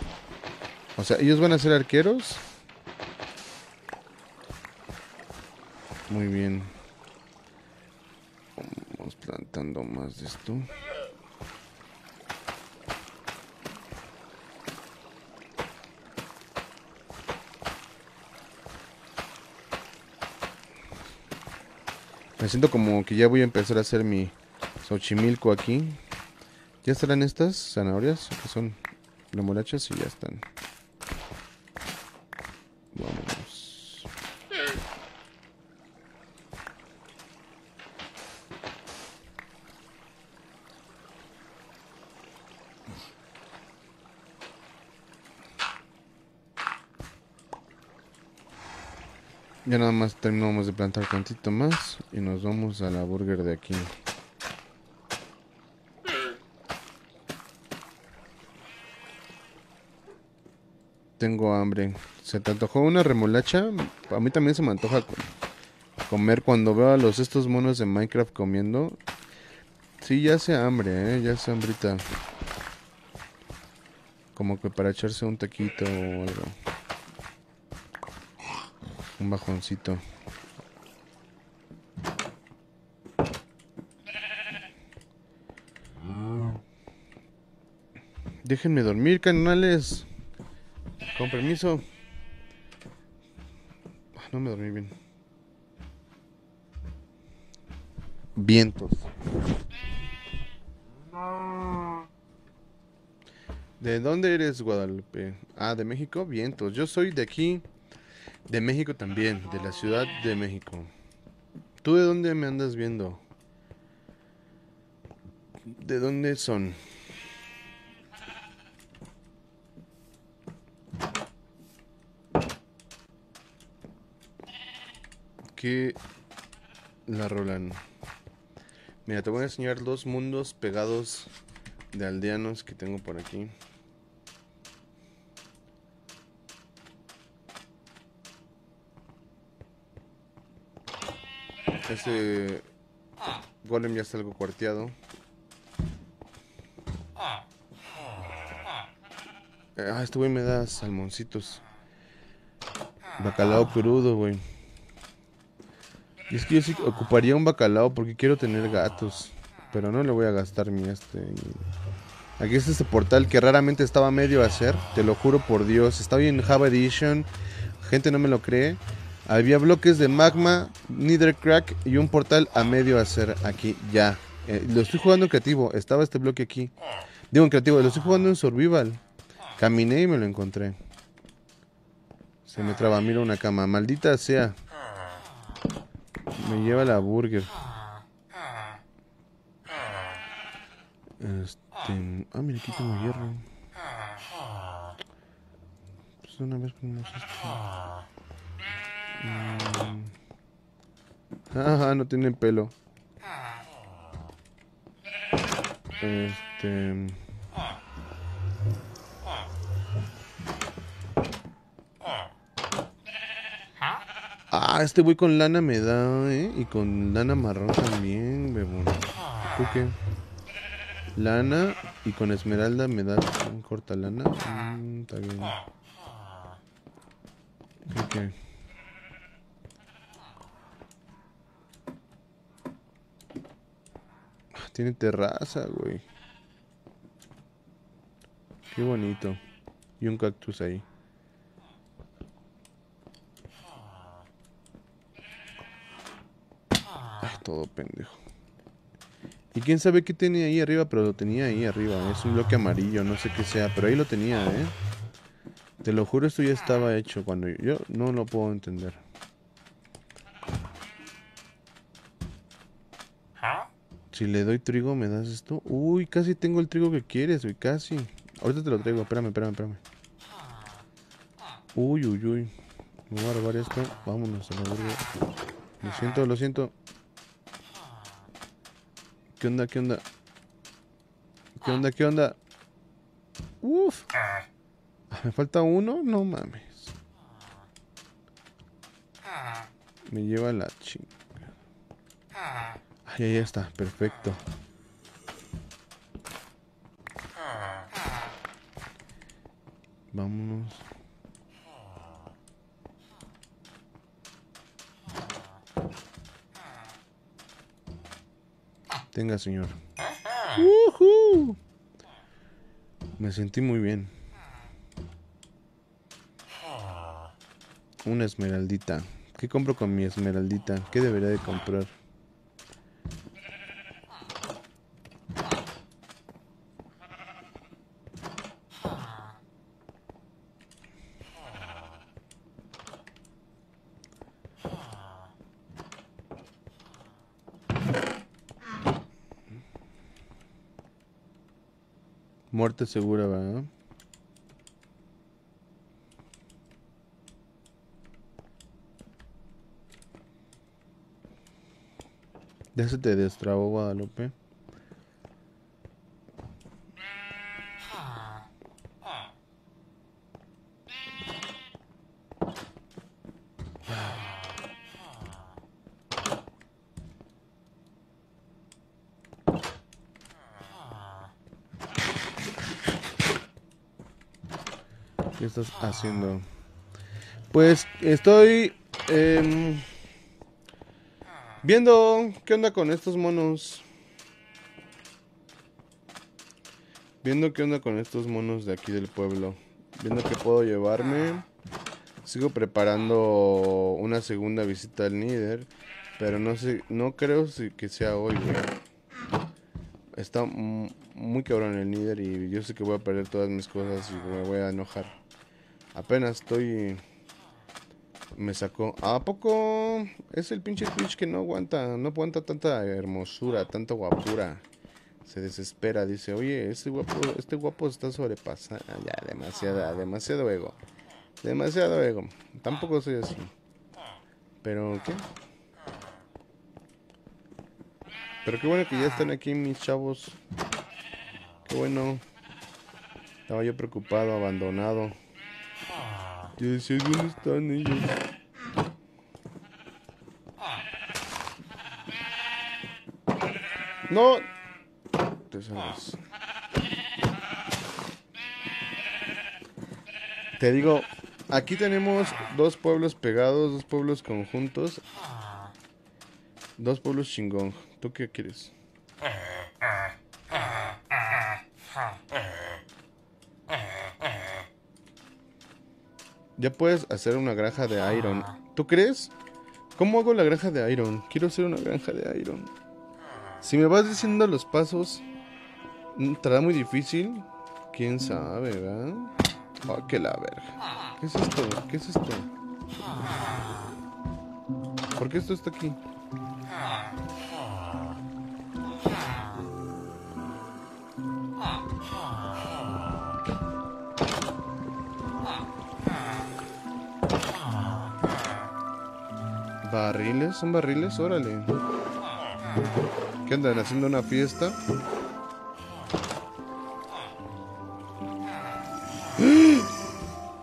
O sea, ¿ellos van a ser arqueros? Muy bien plantando más de esto. Me siento como que ya voy a empezar a hacer mi Xochimilco aquí. Ya estarán estas zanahorias, que son remolachas y ya están. Ya nada más terminamos de plantar tantito más y nos vamos a la burger de aquí. Tengo hambre. ¿Se te antojó una remolacha? A mí también se me antoja comer cuando veo a los estos monos de Minecraft comiendo. Sí, ya hace hambre, ¿eh? Ya hace hambrita. Como que para echarse un taquito o algo. Un bajoncito. Déjenme dormir, canales. Con permiso. Ah, no me dormí bien. Vientos. ¿De dónde eres, Guadalupe? Ah, de México, vientos. Yo soy de aquí, de México también, de la Ciudad de México. ¿Tú de dónde me andas viendo? ¿De dónde son? ¿Qué la rolan? Mira, te voy a enseñar dos mundos pegados de aldeanos que tengo por aquí. Este golem ya está algo cuarteado. Ah, este güey me da salmoncitos. Bacalao crudo, güey. Y es que yo sí ocuparía un bacalao porque quiero tener gatos. Pero no le voy a gastar mi este. Aquí está este portal que raramente estaba medio a hacer. Te lo juro por Dios. Está bien en Java Edition. Gente no me lo cree. Había bloques de magma, nethercrack y un portal a medio hacer aquí ya. Eh, lo estoy jugando creativo. Estaba este bloque aquí. Digo en creativo, lo estoy jugando en survival. Caminé y me lo encontré. Se me traba, mira una cama. Maldita sea. Me lleva la burger. Este. Ah, mira, aquí tengo hierro. Pues una vez con Ajá, no tiene pelo. Este. Ah, este voy con lana me da, ¿eh? Y con lana marrón también, bebón. ¿Tú qué? Lana y con esmeralda me da corta lana. Mm, está bien. ¿Qué, Tiene terraza, güey. Qué bonito. Y un cactus ahí. Todo pendejo. Y quién sabe qué tenía ahí arriba, pero lo tenía ahí arriba. Es un bloque amarillo, no sé qué sea, pero ahí lo tenía, ¿eh? Te lo juro, esto ya estaba hecho cuando yo, yo no lo puedo entender. Si le doy trigo, ¿me das esto? Uy, casi tengo el trigo que quieres, uy, casi. Ahorita te lo traigo, espérame, espérame, espérame. Uy, uy, uy. voy a robar esto. Vámonos a la verga. Lo siento, lo siento. ¿Qué onda? ¿Qué onda? ¿Qué onda? ¿Qué onda? Uf. ¿Me falta uno? No mames. Me lleva la chingada. Ay, ahí está. Perfecto. Vámonos. Tenga, señor. Me sentí muy bien. Una esmeraldita. ¿Qué compro con mi esmeraldita? ¿Qué debería de comprar? Muerte segura, ¿verdad? Ya se te destrabó Guadalupe. Haciendo? Pues estoy em, viendo qué onda con estos monos. Viendo qué onda con estos monos de aquí del pueblo. Viendo qué puedo llevarme. Sigo preparando una segunda visita al Nider. Pero no sé, no creo que sea hoy, Está muy cabrón el Nider y yo sé que voy a perder todas mis cosas y me voy a enojar. Apenas estoy... Me sacó... ¿A poco es el pinche Twitch que no aguanta? No aguanta tanta hermosura, tanta guapura. Se desespera, dice, oye, este guapo, este guapo está sobrepasando. Ya, demasiada, demasiado ego. Demasiado ego. Tampoco soy así. Pero, ¿qué? Pero qué bueno que ya están aquí mis chavos. Qué bueno. Estaba yo preocupado, abandonado. Yo decía, ¿dónde están ellos? No. Te sabes. Te digo, aquí tenemos dos pueblos pegados, dos pueblos conjuntos. Dos pueblos chingón. ¿Tú qué quieres? Ya puedes hacer una granja de iron. ¿Tú crees? ¿Cómo hago la granja de iron? Quiero hacer una granja de iron. Si me vas diciendo los pasos, ¿estará muy difícil? ¿Quién sabe, verdad? Oh, qué la verga. ¿Qué es esto? ¿Qué es esto? ¿Por qué esto está aquí? ¿Barriles? ¿Son barriles? Órale. ¿Qué andan haciendo una fiesta?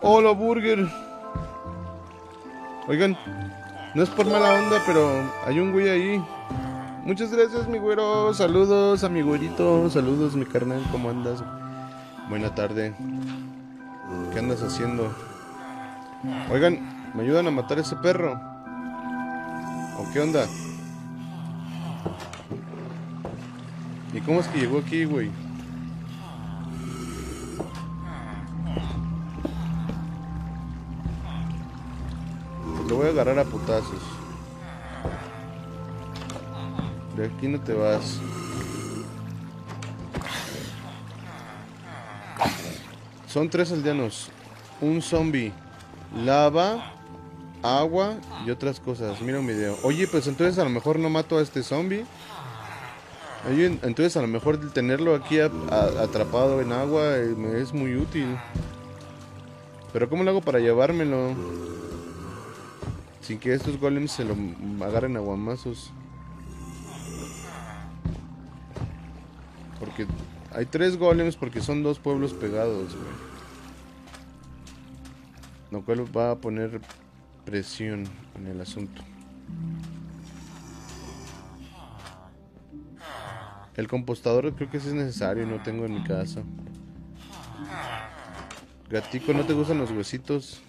¡Hola, burger! Oigan, no es por mala onda, pero hay un güey ahí. Muchas gracias, mi güero. Saludos a mi güerito. Saludos, mi carnal. ¿Cómo andas? Buena tarde. ¿Qué andas haciendo? Oigan, ¿me ayudan a matar a ese perro? ¿O qué onda? ¿Y cómo es que llegó aquí, güey? Lo voy a agarrar a putazos. De aquí no te vas. Son tres aldeanos. Un zombie. Lava. Agua y otras cosas. Mira un video. Oye, pues entonces a lo mejor no mato a este zombie. Oye, entonces a lo mejor tenerlo aquí atrapado en agua eh, me es muy útil. Pero ¿cómo lo hago para llevármelo? Sin que estos golems se lo agarren a guamazos. Porque hay tres golems porque son dos pueblos pegados, güey. Lo cual va a poner presión en el asunto. El compostador creo que es necesario, no tengo en mi casa. Gatico, ¿no te gustan los huesitos?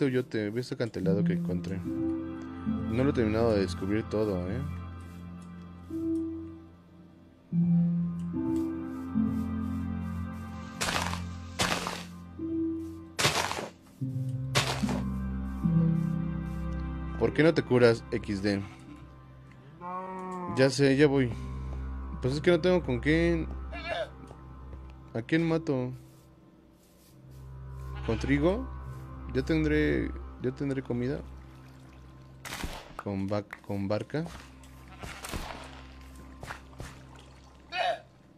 Este hoyote, ve este cantelado que encontré. No lo he terminado de descubrir todo, eh. ¿Por qué no te curas XD? Ya sé, ya voy. Pues es que no tengo con quién. ¿A quién mato? ¿Con trigo? Ya tendré. Ya tendré comida. Con, vac- con barca.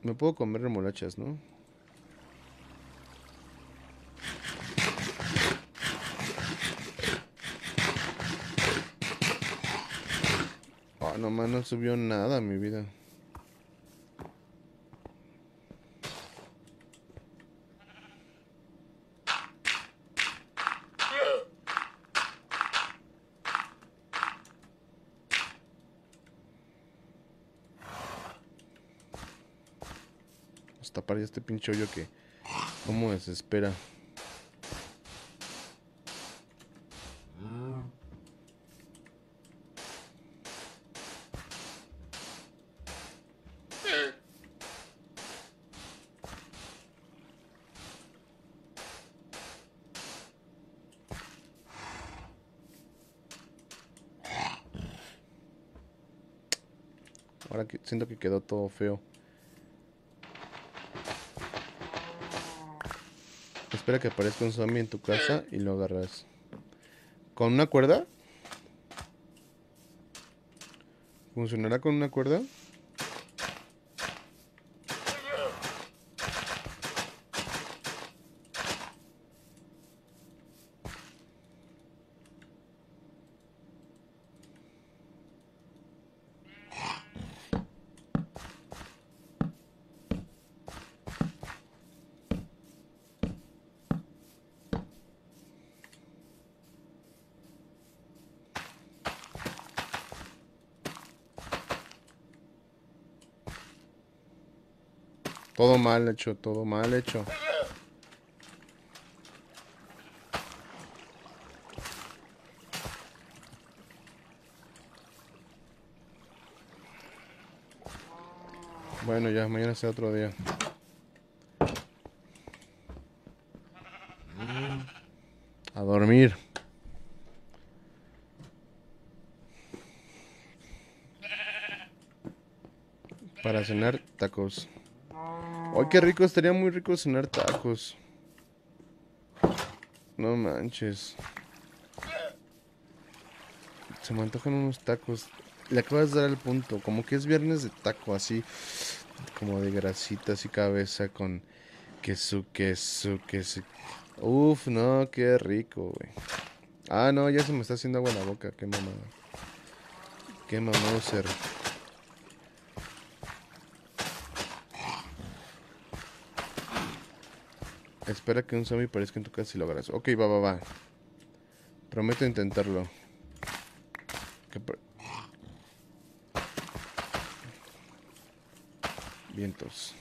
Me puedo comer remolachas, ¿no? Oh, no más no subió nada mi vida. Hasta para este pinche hoyo que. Cómo desespera. Ahora que siento que quedó todo feo. Espera que aparezca un zombie en tu casa y lo agarras. ¿Con una cuerda? ¿Funcionará con una cuerda? Todo mal hecho, todo mal hecho. Bueno, ya, mañana será otro día. A dormir. Para cenar tacos. Ay, qué rico, estaría muy rico cenar tacos. No manches. Se me antojan unos tacos. Le acabas de dar el punto. Como que es viernes de taco, así. Como de grasitas y cabeza con queso, queso, queso. Uf, no, qué rico, güey. Ah, no, ya se me está haciendo agua en la boca. Qué mamada. Qué mamado ser. Espera que un zombie aparezca en tu casa y lo hagas. Ok, va, va, va. Prometo intentarlo. Vientos.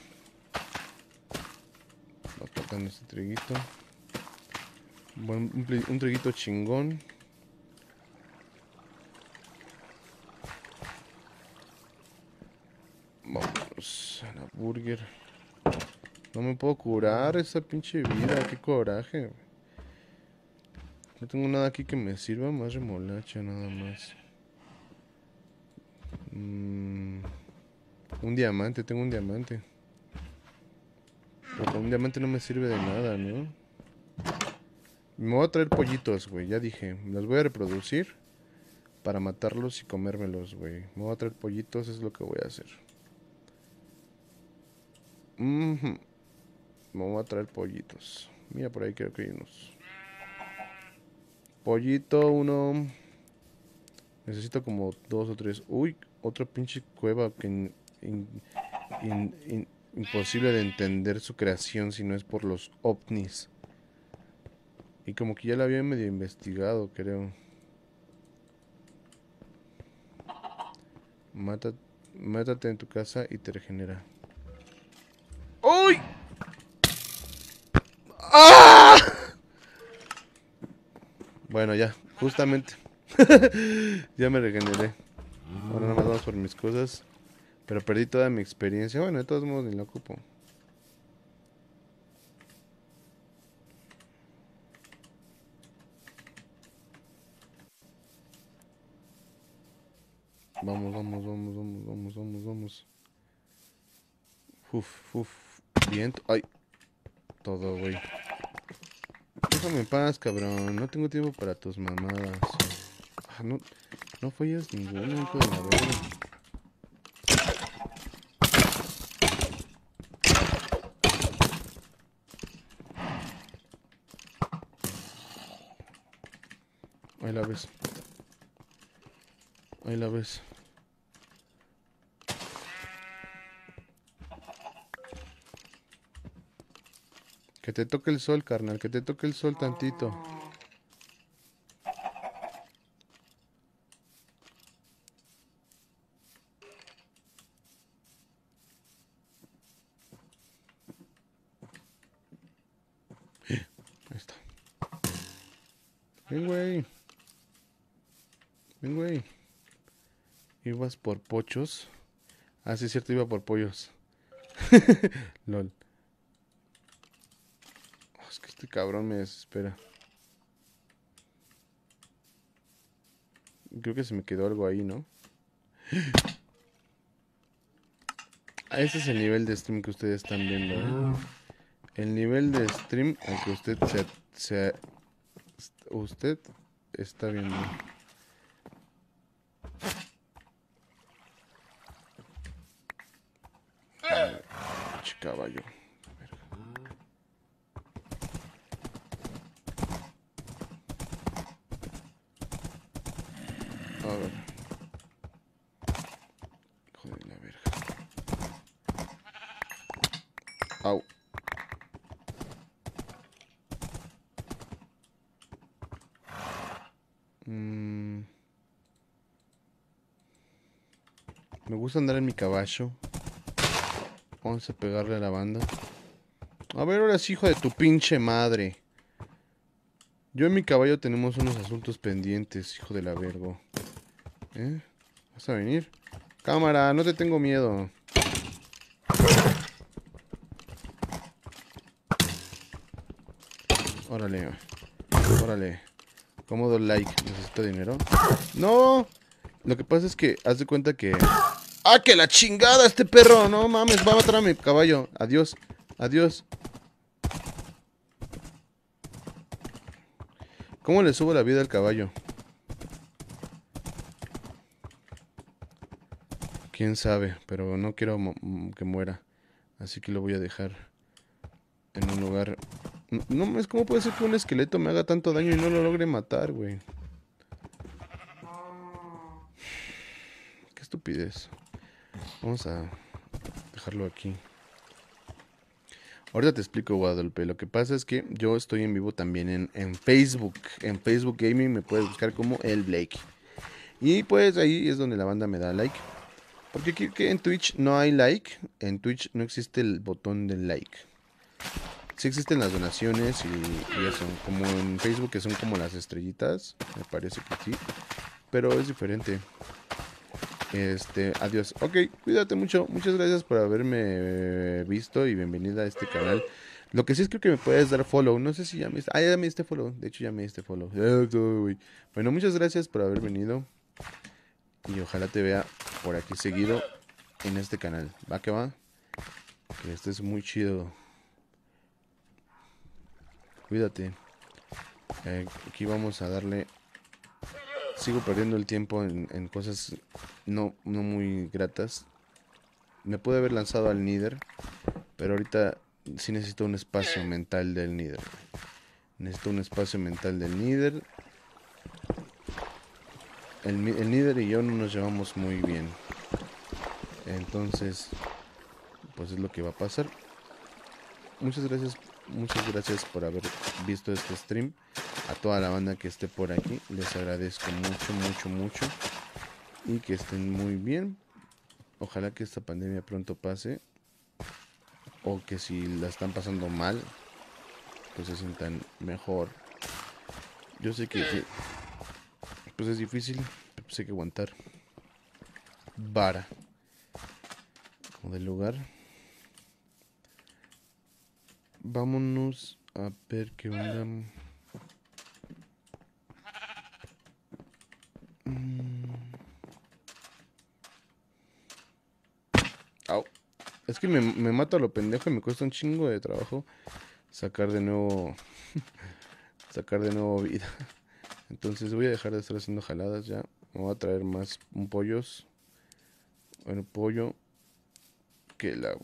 Va tocando este triguito. Buen- un, pli- un triguito chingón. Vamos a la burger. No me puedo curar esa pinche vida, qué coraje. No tengo nada aquí que me sirva, más remolacha nada más. Mm, un diamante, tengo un diamante. Pero con un diamante no me sirve de nada, ¿no? Me voy a traer pollitos, güey, ya dije. Los voy a reproducir para matarlos y comérmelos, güey. Me voy a traer pollitos, es lo que voy a hacer. Me voy a traer pollitos. Mira, por ahí creo que hay unos. Pollito, uno. Necesito como dos o tres. Uy, otra pinche cueva que imposible de entender su creación si no es por los ovnis. Y como que ya la había medio investigado, creo. Mátate en tu casa y te regenera. Bueno, ya, justamente. ya me regeneré. Ahora nada más vamos por mis cosas. Pero perdí toda mi experiencia. Bueno, de todos modos ni la ocupo. Vamos, vamos, vamos, vamos, vamos, vamos, vamos. Uf, uf. Viento. Ay. Todo, güey. Déjame en paz, cabrón. No tengo tiempo para tus mamadas. Ah, no, no fallas ninguno, hijo de la verga. Ahí la ves. Ahí la ves. Que te toque el sol, carnal. Que te toque el sol tantito. Ahí está. Ven, güey. Ven, güey. ¿Ibas por pochos? Ah, sí, es cierto, iba por pollos. Lol. Oh, es que este cabrón me desespera. Creo que se me quedó algo ahí, ¿no? Ah, Ese es el nivel de stream que ustedes están viendo, ¿eh? El nivel de stream que usted se, se- usted está viendo. Caballo. Verga. A ver. Hijo de la verga. Au. Mm. Me gusta andar en mi caballo. Vamos a pegarle a la banda. A ver, ahora sí, hijo de tu pinche madre. Yo y mi caballo tenemos unos asuntos pendientes, hijo de la vergo. ¿Eh? ¿Vas a venir? Cámara, no te tengo miedo. Órale. Órale. Cómodo like. Necesito dinero. ¡No! Lo que pasa es que, haz de cuenta que... ¡Ah, que la chingada este perro! No mames, va a matar a mi caballo. Adiós. Adiós. ¿Cómo le subo la vida al caballo? Quién sabe, pero no quiero que muera. Así que lo voy a dejar en un lugar... No, es como puede ser que un esqueleto me haga tanto daño y no lo logre matar, güey. Qué estupidez. Vamos a dejarlo aquí. Ahorita te explico, Guadalupe. Lo que pasa es que yo estoy en vivo también en, Facebook. En Facebook Gaming me puedes buscar como El Blake. Y pues ahí es donde la banda me da like. Porque aquí que en Twitch no hay like. En Twitch no existe el botón de like. Sí existen las donaciones y, y, eso. Como en Facebook que son como las estrellitas. Me parece que sí. Pero es diferente. Este, adiós. Ok, cuídate mucho. Muchas gracias por haberme visto y bienvenida a este canal. Lo que sí es creo que me puedes dar follow. No sé si ya me... Ah, ya me diste follow. De hecho, ya me diste follow. Bueno, muchas gracias por haber venido. Y ojalá te vea por aquí seguido en este canal. Va que va. Que es muy chido. Cuídate. Eh, aquí vamos a darle sigo perdiendo el tiempo en, cosas no, no muy gratas. Me pude haber lanzado al Nider, pero ahorita sí necesito un espacio mental del Nider. Necesito un espacio mental del Nider. El, el Nider y yo no nos llevamos muy bien. Entonces, pues es lo que va a pasar. Muchas gracias, muchas gracias por haber visto este stream a toda la banda que esté por aquí. Les agradezco mucho, mucho, mucho. Y que estén muy bien. Ojalá que esta pandemia pronto pase. O que si la están pasando mal, pues se sientan mejor. Yo sé que, pues es difícil, pues hay que aguantar. Vara. Como del lugar. Vámonos a ver qué onda. Es que me, me mato a lo pendejo y me cuesta un chingo de trabajo sacar de nuevo. sacar de nuevo vida. Entonces voy a dejar de estar haciendo jaladas ya. Me voy a traer más pollos. Bueno, pollo. Que la.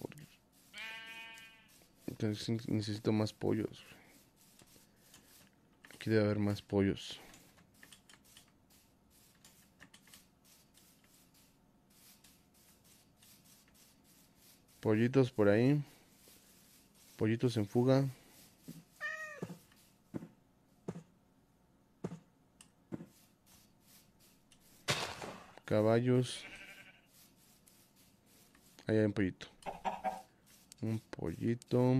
Necesito más pollos. Aquí debe haber más pollos. Pollitos por ahí. Pollitos en fuga. Caballos. Ahí hay un pollito. Un pollito.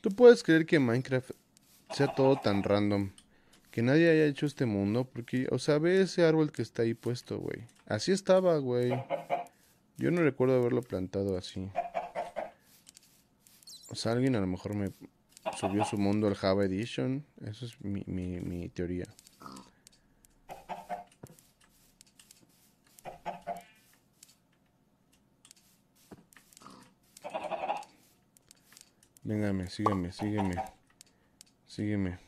¿Tú puedes creer que Minecraft sea todo tan random? Que nadie haya hecho este mundo. Porque, o sea, ve ese árbol que está ahí puesto, güey. Así estaba, güey. Yo no recuerdo haberlo plantado así. O sea, alguien a lo mejor me subió su mundo al Java Edition. Eso es mi, mi, mi teoría. Véngame, sígueme, sígueme. Sígueme.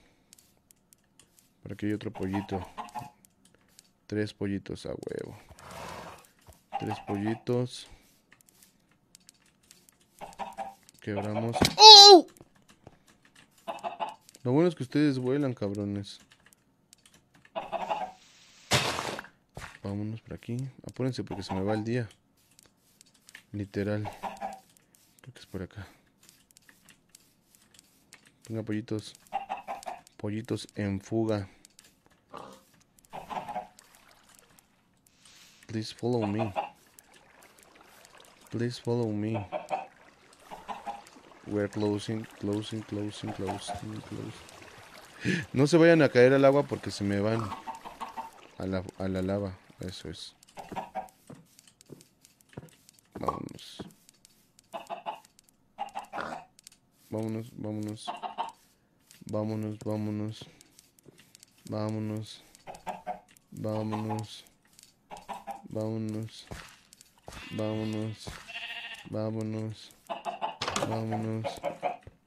Por aquí hay otro pollito. Tres pollitos a huevo. Tres pollitos. Quebramos. ¡Oh! Lo bueno es que ustedes vuelan, cabrones. Vámonos por aquí. Apúrense porque se me va el día. Literal. Creo que es por acá. Venga, pollitos. Pollitos en fuga. Please follow me. Please follow me. We're closing, closing, closing, closing, closing. No se vayan a caer al agua porque se me van a la, a la lava. Eso es. Vámonos. Vámonos, vámonos. Vámonos, vámonos. Vámonos. Vámonos. Vámonos. Vámonos. Vámonos. Vámonos.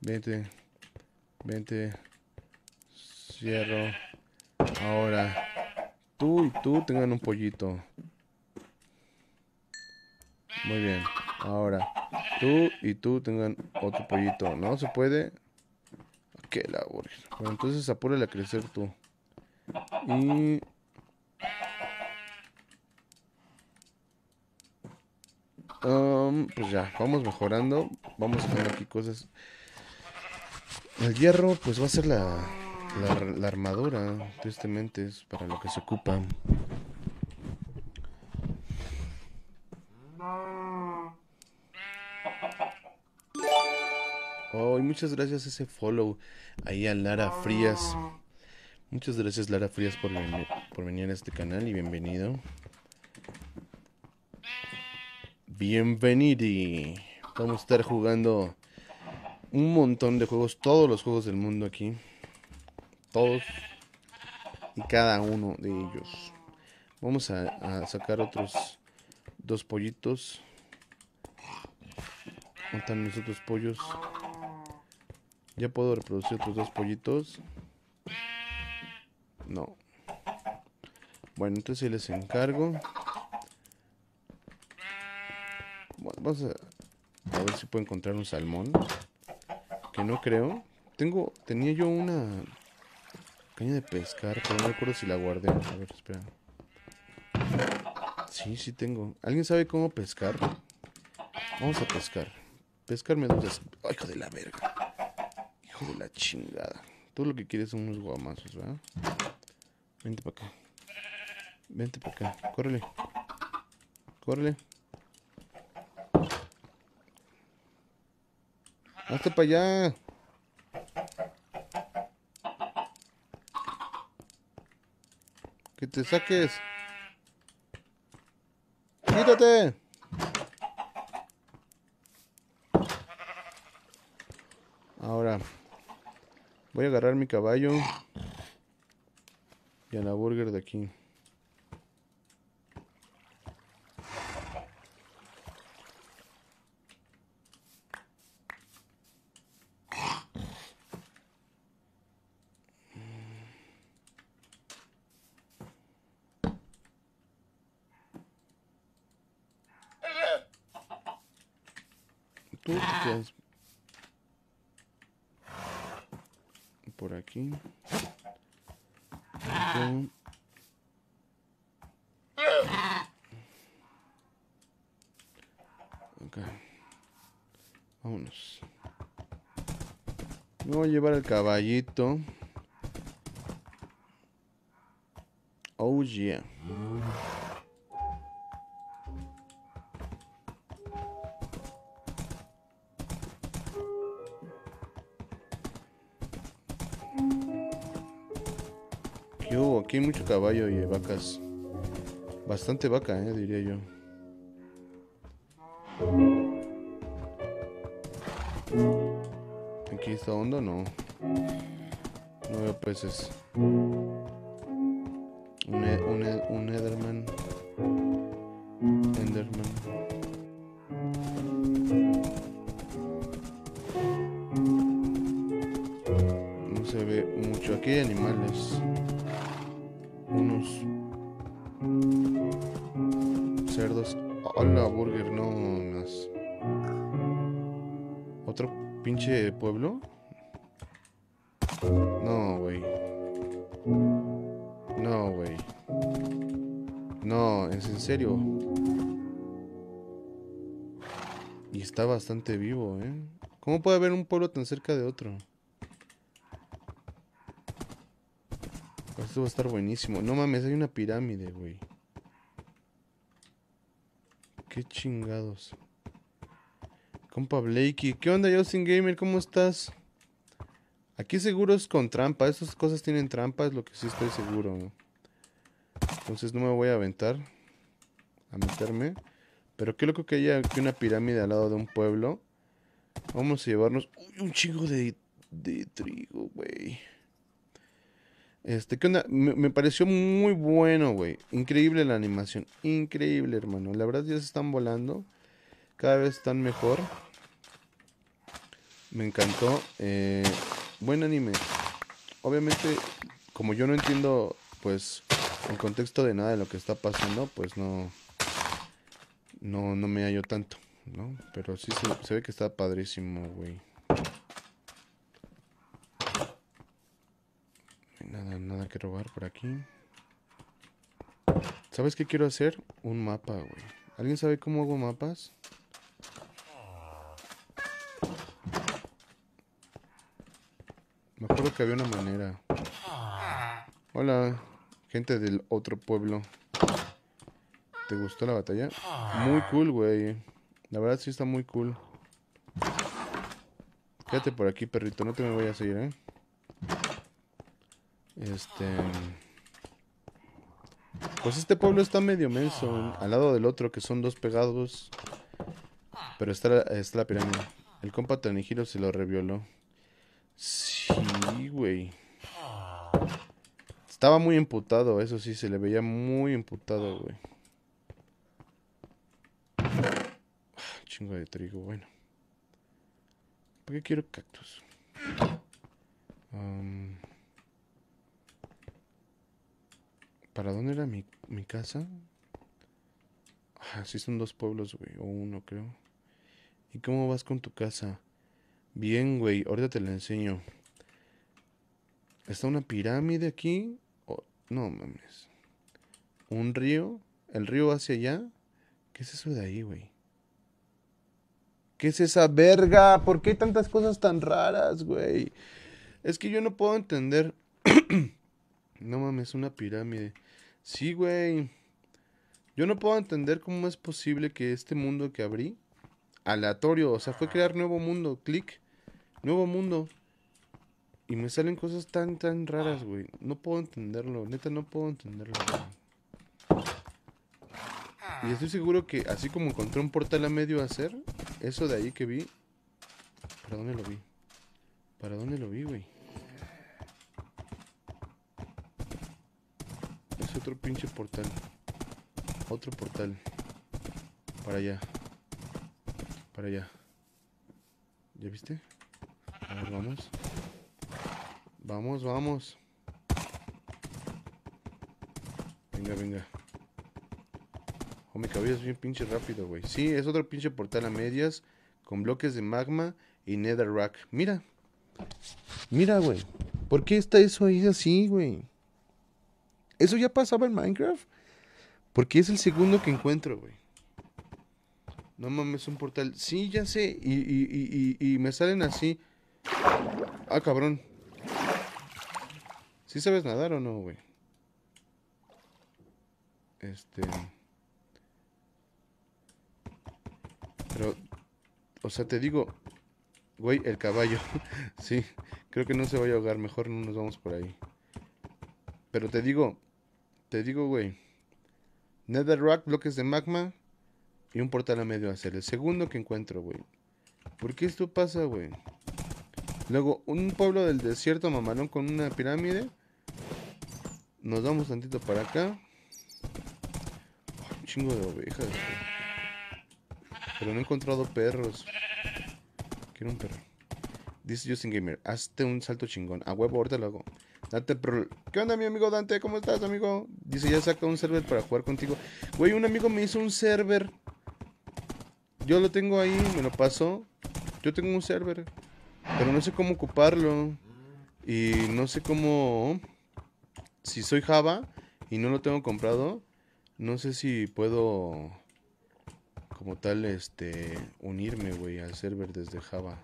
Vente. Vente. Cierro. Ahora. Tú y tú tengan un pollito. Muy bien. Ahora. Tú y tú tengan otro pollito. ¿No se puede? Qué labor. Bueno, entonces apúrale a crecer tú. Y... Um, pues ya, vamos mejorando. Vamos haciendo aquí cosas. El hierro, pues va a ser la, armadura. Tristemente es para lo que se ocupa. Oh, muchas gracias ese follow ahí a Lara Frías. Muchas gracias Lara Frías por venir a este canal y bienvenido. Bienvenido. Vamos a estar jugando un montón de juegos, todos los juegos del mundo aquí. Todos y cada uno de ellos. Vamos a, sacar otros dos pollitos. ¿Dónde están mis otros pollos? Ya puedo reproducir otros dos pollitos. No. Bueno, entonces les encargo. Bueno, vamos a, ver si puedo encontrar un salmón. Que no creo. Tengo, tenía yo una caña de pescar, pero no recuerdo si la guardé. A ver, espera. Sí, sí tengo. ¿Alguien sabe cómo pescar? Vamos a pescar. Pescar medusas. ¡Ay, hijo de la verga! Hijo de la chingada. Tú lo que quieres son unos guamazos, ¿verdad? Vente para acá. Vente para acá. Córrele. Córrele. Hazte para allá. Que te saques. Quítate. Ahora voy a agarrar mi caballo y a la burger de aquí. Tú te quedas por aquí. Tú. Ok. Vámonos. Me voy a llevar el caballito. Oh yeah. ¿Qué hubo? Aquí hay mucho caballo y vacas. Bastante vaca, eh, diría yo. No. Veo peces. Está bastante vivo, ¿eh? ¿Cómo puede haber un pueblo tan cerca de otro? Esto va a estar buenísimo. No mames, hay una pirámide, güey. Qué chingados. Compa Blakey. ¿Qué onda, Justin Gamer? ¿Cómo estás? Aquí seguro es con trampa. Esas cosas tienen trampa, es lo que sí estoy seguro. Entonces no me voy a aventar a meterme. Pero qué loco que haya aquí una pirámide al lado de un pueblo. Vamos a llevarnos uy, un chingo de, de trigo, güey. Este, ¿qué onda? Me, pareció muy bueno, güey. Increíble la animación. Increíble, hermano. La verdad ya se están volando. Cada vez están mejor. Me encantó. Eh, buen anime. Obviamente, como yo no entiendo, pues, el contexto de nada de lo que está pasando, pues no... No, no me hallo tanto, ¿no? Pero sí se, ve que está padrísimo, güey. Nada, nada que robar por aquí. ¿Sabes qué quiero hacer? Un mapa, güey. ¿Alguien sabe cómo hago mapas? Me acuerdo que había una manera. Hola, gente del otro pueblo. ¿Te gustó la batalla? Muy cool, güey. La verdad sí está muy cool. Quédate por aquí, perrito. No te me vayas a ir, ¿eh? Este. Pues este pueblo está medio menso. Al lado del otro, que son dos pegados. Pero está, está la pirámide. El compa Tanijiro se lo revioló. Sí, güey. Estaba muy imputado, eso sí, se le veía muy imputado, güey. Chingo de trigo, bueno. ¿Por qué quiero cactus? ¿Para dónde era mi, mi casa? Ah, son dos pueblos, güey. O uno, creo. ¿Y cómo vas con tu casa? Bien, güey. Ahorita te la enseño. ¿Está una pirámide aquí? no mames. ¿Un río? ¿El río hacia allá? ¿Qué es eso de ahí, güey? ¿Qué es esa verga? ¿Por qué hay tantas cosas tan raras, güey? Es que yo no puedo entender. No mames, una pirámide. Sí, güey. Yo no puedo entender cómo es posible que este mundo que abrí, aleatorio, o sea, fue crear nuevo mundo, clic, nuevo mundo. Y me salen cosas tan, tan raras, güey. No puedo entenderlo, neta, no puedo entenderlo. Y estoy seguro que así como encontré un portal a medio hacer, eso de ahí que vi... ¿Para dónde lo vi? ¿Para dónde lo vi, güey? otro pinche portal. Otro portal. Para allá. Para allá. ¿Ya viste? A ver, vamos. Vamos, vamos. Venga, venga. Oh, mi cabello es bien pinche rápido, güey. Sí, es otro pinche portal a medias. Con bloques de magma y netherrack. Mira. Mira, güey. ¿Por qué está eso ahí así, güey? ¿Eso ya pasaba en Minecraft? Porque es el segundo que encuentro, güey. No mames, un portal. Sí, ya sé. Y, y, y, y, me salen así. Ah, cabrón. ¿Sí sabes nadar o no, güey? Este... Pero... O sea, te digo... Güey, el caballo. sí, creo que no se vaya a ahogar. Mejor no nos vamos por ahí. Pero te digo, te digo, güey. Netherrack, bloques de magma y un portal a medio hacer. El segundo que encuentro, güey. ¿Por qué esto pasa, güey? Luego, un pueblo del desierto mamalón con una pirámide. Nos vamos tantito para acá. un chingo de ovejas, güey. Pero no he encontrado perros. Quiero un perro. Dice Justin Gamer, hazte un salto chingón. A huevo, ahorita lo hago. Dante ¿Qué onda, mi amigo Dante? ¿Cómo estás, amigo? Dice, ya saca un server para jugar contigo. Güey, un amigo me hizo un server. Yo lo tengo ahí, me lo pasó. Yo tengo un server. Pero no sé cómo ocuparlo. Y no sé cómo... Si soy Java y no lo tengo comprado, no sé si puedo... Como tal, este... Unirme, güey, al server desde Java.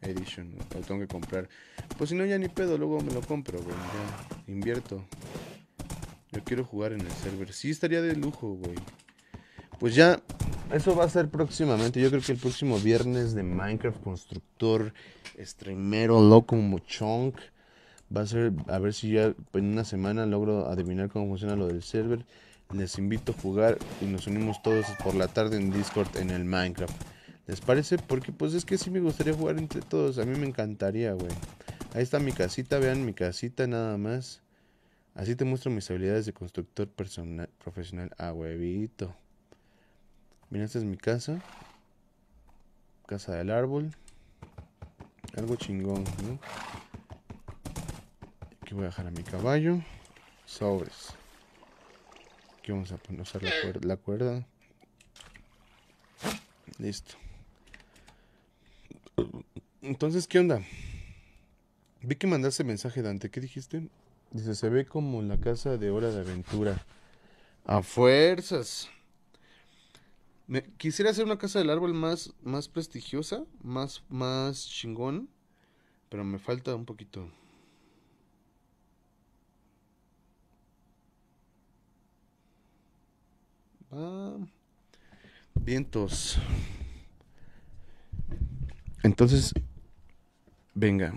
Edition. Lo tengo que comprar. Pues si no, ya ni pedo, luego me lo compro, güey. Ya invierto. Yo quiero jugar en el server. Sí, estaría de lujo, güey. Pues ya, eso va a ser próximamente. Yo creo que el próximo viernes de Minecraft Constructor, streamero, loco, muchonk. Va a ser, a ver si ya en una semana logro adivinar cómo funciona lo del server. Les invito a jugar y nos unimos todos por la tarde en Discord en el Minecraft. ¿Les parece? Porque pues es que sí me gustaría jugar entre todos. A mí me encantaría, güey. Ahí está mi casita, vean mi casita nada más. Así te muestro mis habilidades de constructor personal, profesional. A huevito. Mira, esta es mi casa. Casa del árbol. Algo chingón, ¿no? Aquí voy a dejar a mi caballo. Sobres. Aquí vamos a usar la cuerda. Listo. Entonces, ¿qué onda? Vi que mandaste mensaje, Dante. ¿Qué dijiste? Dice, se ve como la casa de Hora de Aventura. A fuerzas. Quisiera hacer una casa del árbol más, más prestigiosa, más, más chingón, pero me falta un poquito. Ah, vientos. Entonces, venga.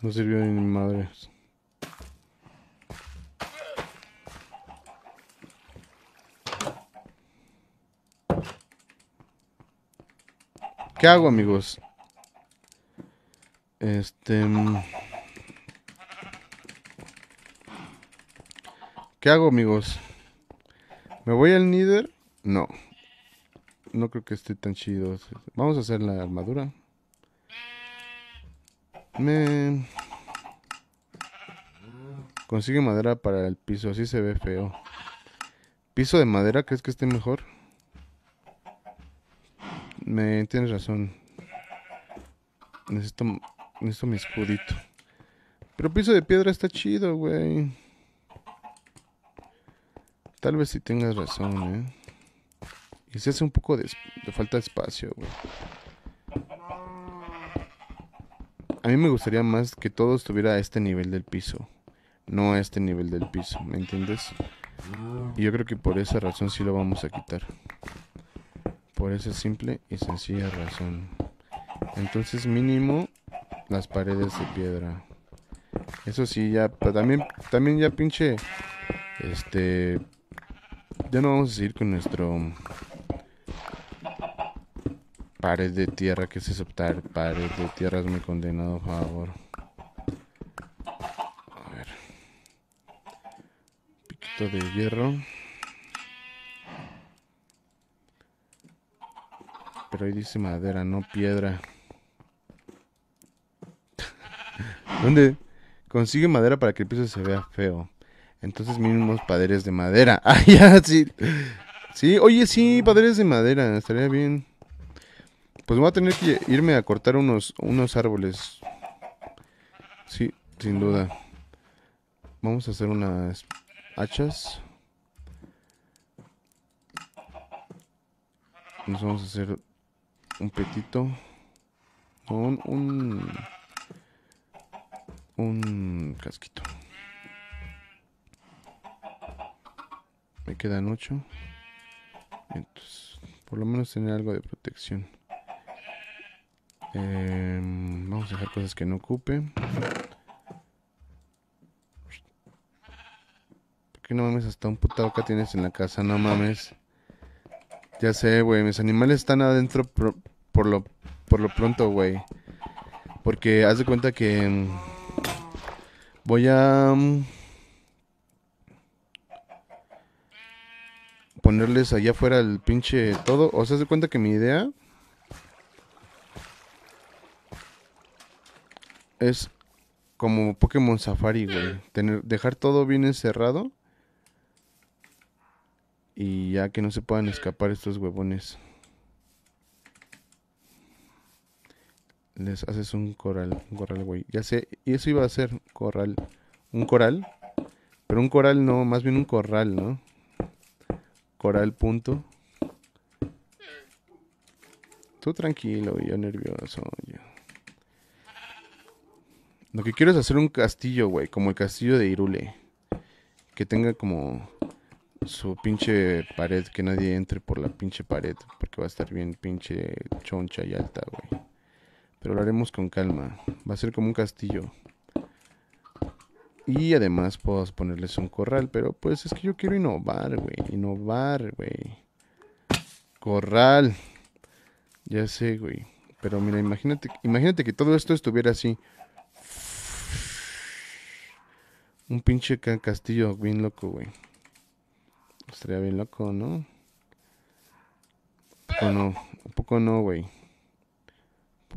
No sirvió ni madre. ¿Qué hago, amigos? Este... Mm, ¿Qué hago, amigos? ¿Me voy al Nider? No. No creo que esté tan chido. Vamos a hacer la armadura. Me... Consigue madera para el piso, así se ve feo. ¿Piso de madera crees que esté mejor? Me tienes razón. Necesito, necesito mi escudito. Pero piso de piedra está chido, güey. Tal vez si tengas razón, eh. Y se hace un poco de, de falta de espacio, güey. A mí me gustaría más que todo estuviera a este nivel del piso. No a este nivel del piso, ¿me entiendes? Y yo creo que por esa razón sí lo vamos a quitar. Por esa simple y sencilla razón. Entonces mínimo las paredes de piedra. Eso sí, ya, también, también ya pinche, este, ya no vamos a seguir con nuestro Pared de tierra, que es eso? Pared de tierra es muy condenado, favor. A ver. Piquito de hierro. Ahí dice madera, no piedra. ¿Dónde? Consigue madera para que el piso se vea feo. Entonces mínimos paderes de madera. Ah, ya, sí. Sí, oye, sí, paderes de madera. Estaría bien. Pues voy a tener que irme a cortar unos, unos árboles. Sí, sin duda. Vamos a hacer unas hachas. Nos vamos a hacer un petito. Un, un, un casquito. Me quedan ocho. Entonces, por lo menos tener algo de protección. Eh, vamos a dejar cosas que no ocupe. ¿Por qué no mames? Hasta un putado acá tienes en la casa, no mames. Ya sé, güey. Mis animales están adentro por, lo, por lo pronto, güey. Porque haz de cuenta que mm, voy a mm, ponerles allá afuera el pinche todo. O sea, haz de cuenta que mi idea es como Pokémon Safari, güey. Dejar todo bien encerrado. Y ya que no se puedan escapar estos huevones. Les haces un coral, un corral, güey. Ya sé, y eso iba a ser corral, un coral, pero un coral no, más bien un corral, ¿no? Coral punto. Tú tranquilo, yo nervioso. Yo. Lo que quiero es hacer un castillo, güey, como el castillo de Irule. Que tenga como su pinche pared, que nadie entre por la pinche pared, porque va a estar bien pinche choncha y alta, güey. Pero lo haremos con calma. Va a ser como un castillo. Y además puedo ponerles un corral, pero pues es que yo quiero innovar, güey. Innovar, güey. Corral. Ya sé, güey. Pero mira, imagínate, imagínate que todo esto estuviera así. Un pinche castillo bien loco, güey. Estaría bien loco, ¿no? Poco no, poco no, güey.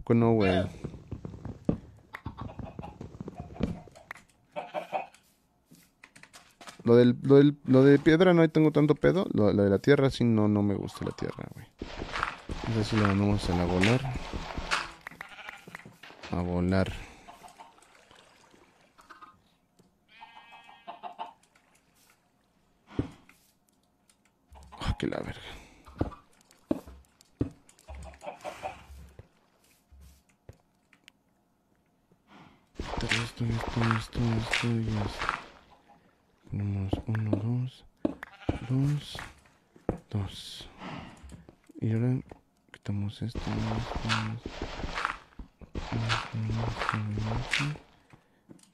Poco no, güey. Lo, del, lo, del, lo de piedra no tengo tanto pedo. Lo, de la tierra sí no, no me gusta la tierra, güey. Lo vamos a la volar. A volar. Oh, que la verga. Esto, esto, esto, esto, esto. Ponemos uno, dos, dos, dos. Y ahora quitamos esto.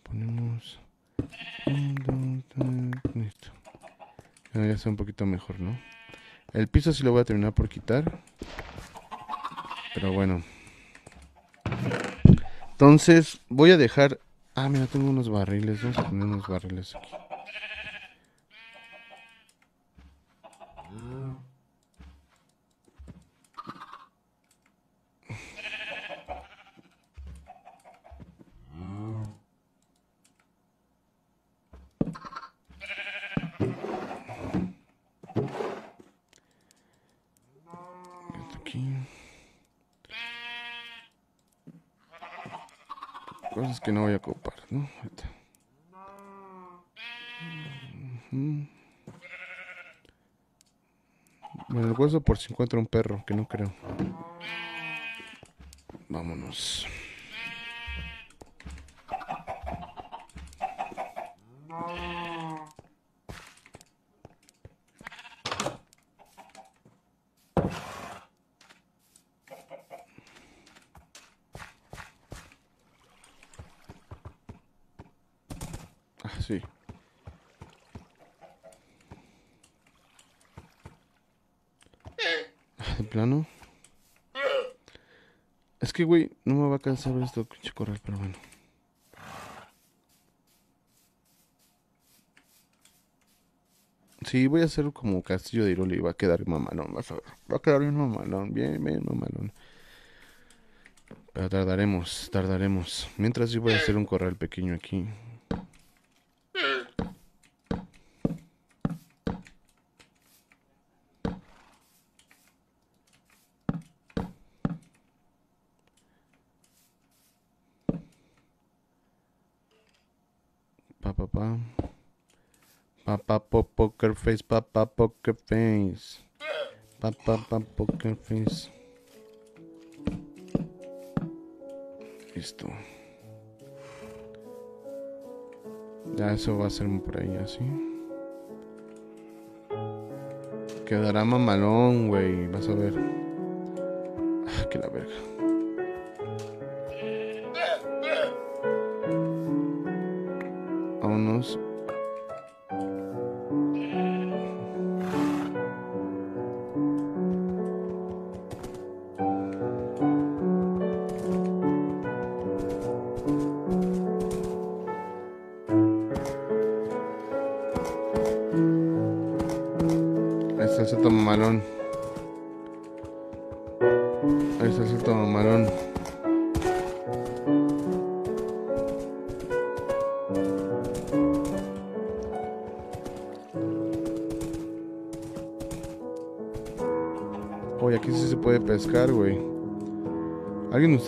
Ponemos. Listo. Ya está un poquito mejor, ¿no? El piso sí lo voy a terminar por quitar. Pero bueno. Entonces voy a dejar... Ah, mira, tengo unos barriles. Vamos a poner unos barriles aquí. Cosas que no voy a ocupar, ¿no? Bueno, el hueso por si encuentro un perro, que no creo. Vámonos. Ah, sí. De plano. Es que, güey, va a esto, pinche corral, pero bueno. Sí, voy a hacer como castillo de Iroli va a quedar mamalón, vas a ver. Va a quedar bien mamalón, bien, bien mamalón. Pero tardaremos, tardaremos. Mientras yo voy a hacer un corral pequeño aquí. Pa, pa, pa. Pa, pa, poker face, pa, pa, poker face. Pa, pa, pa, poker face. Listo. Ya eso va a ser por ahí así. Quedará mamalón, güey. Vas a ver. Ah, que la verga.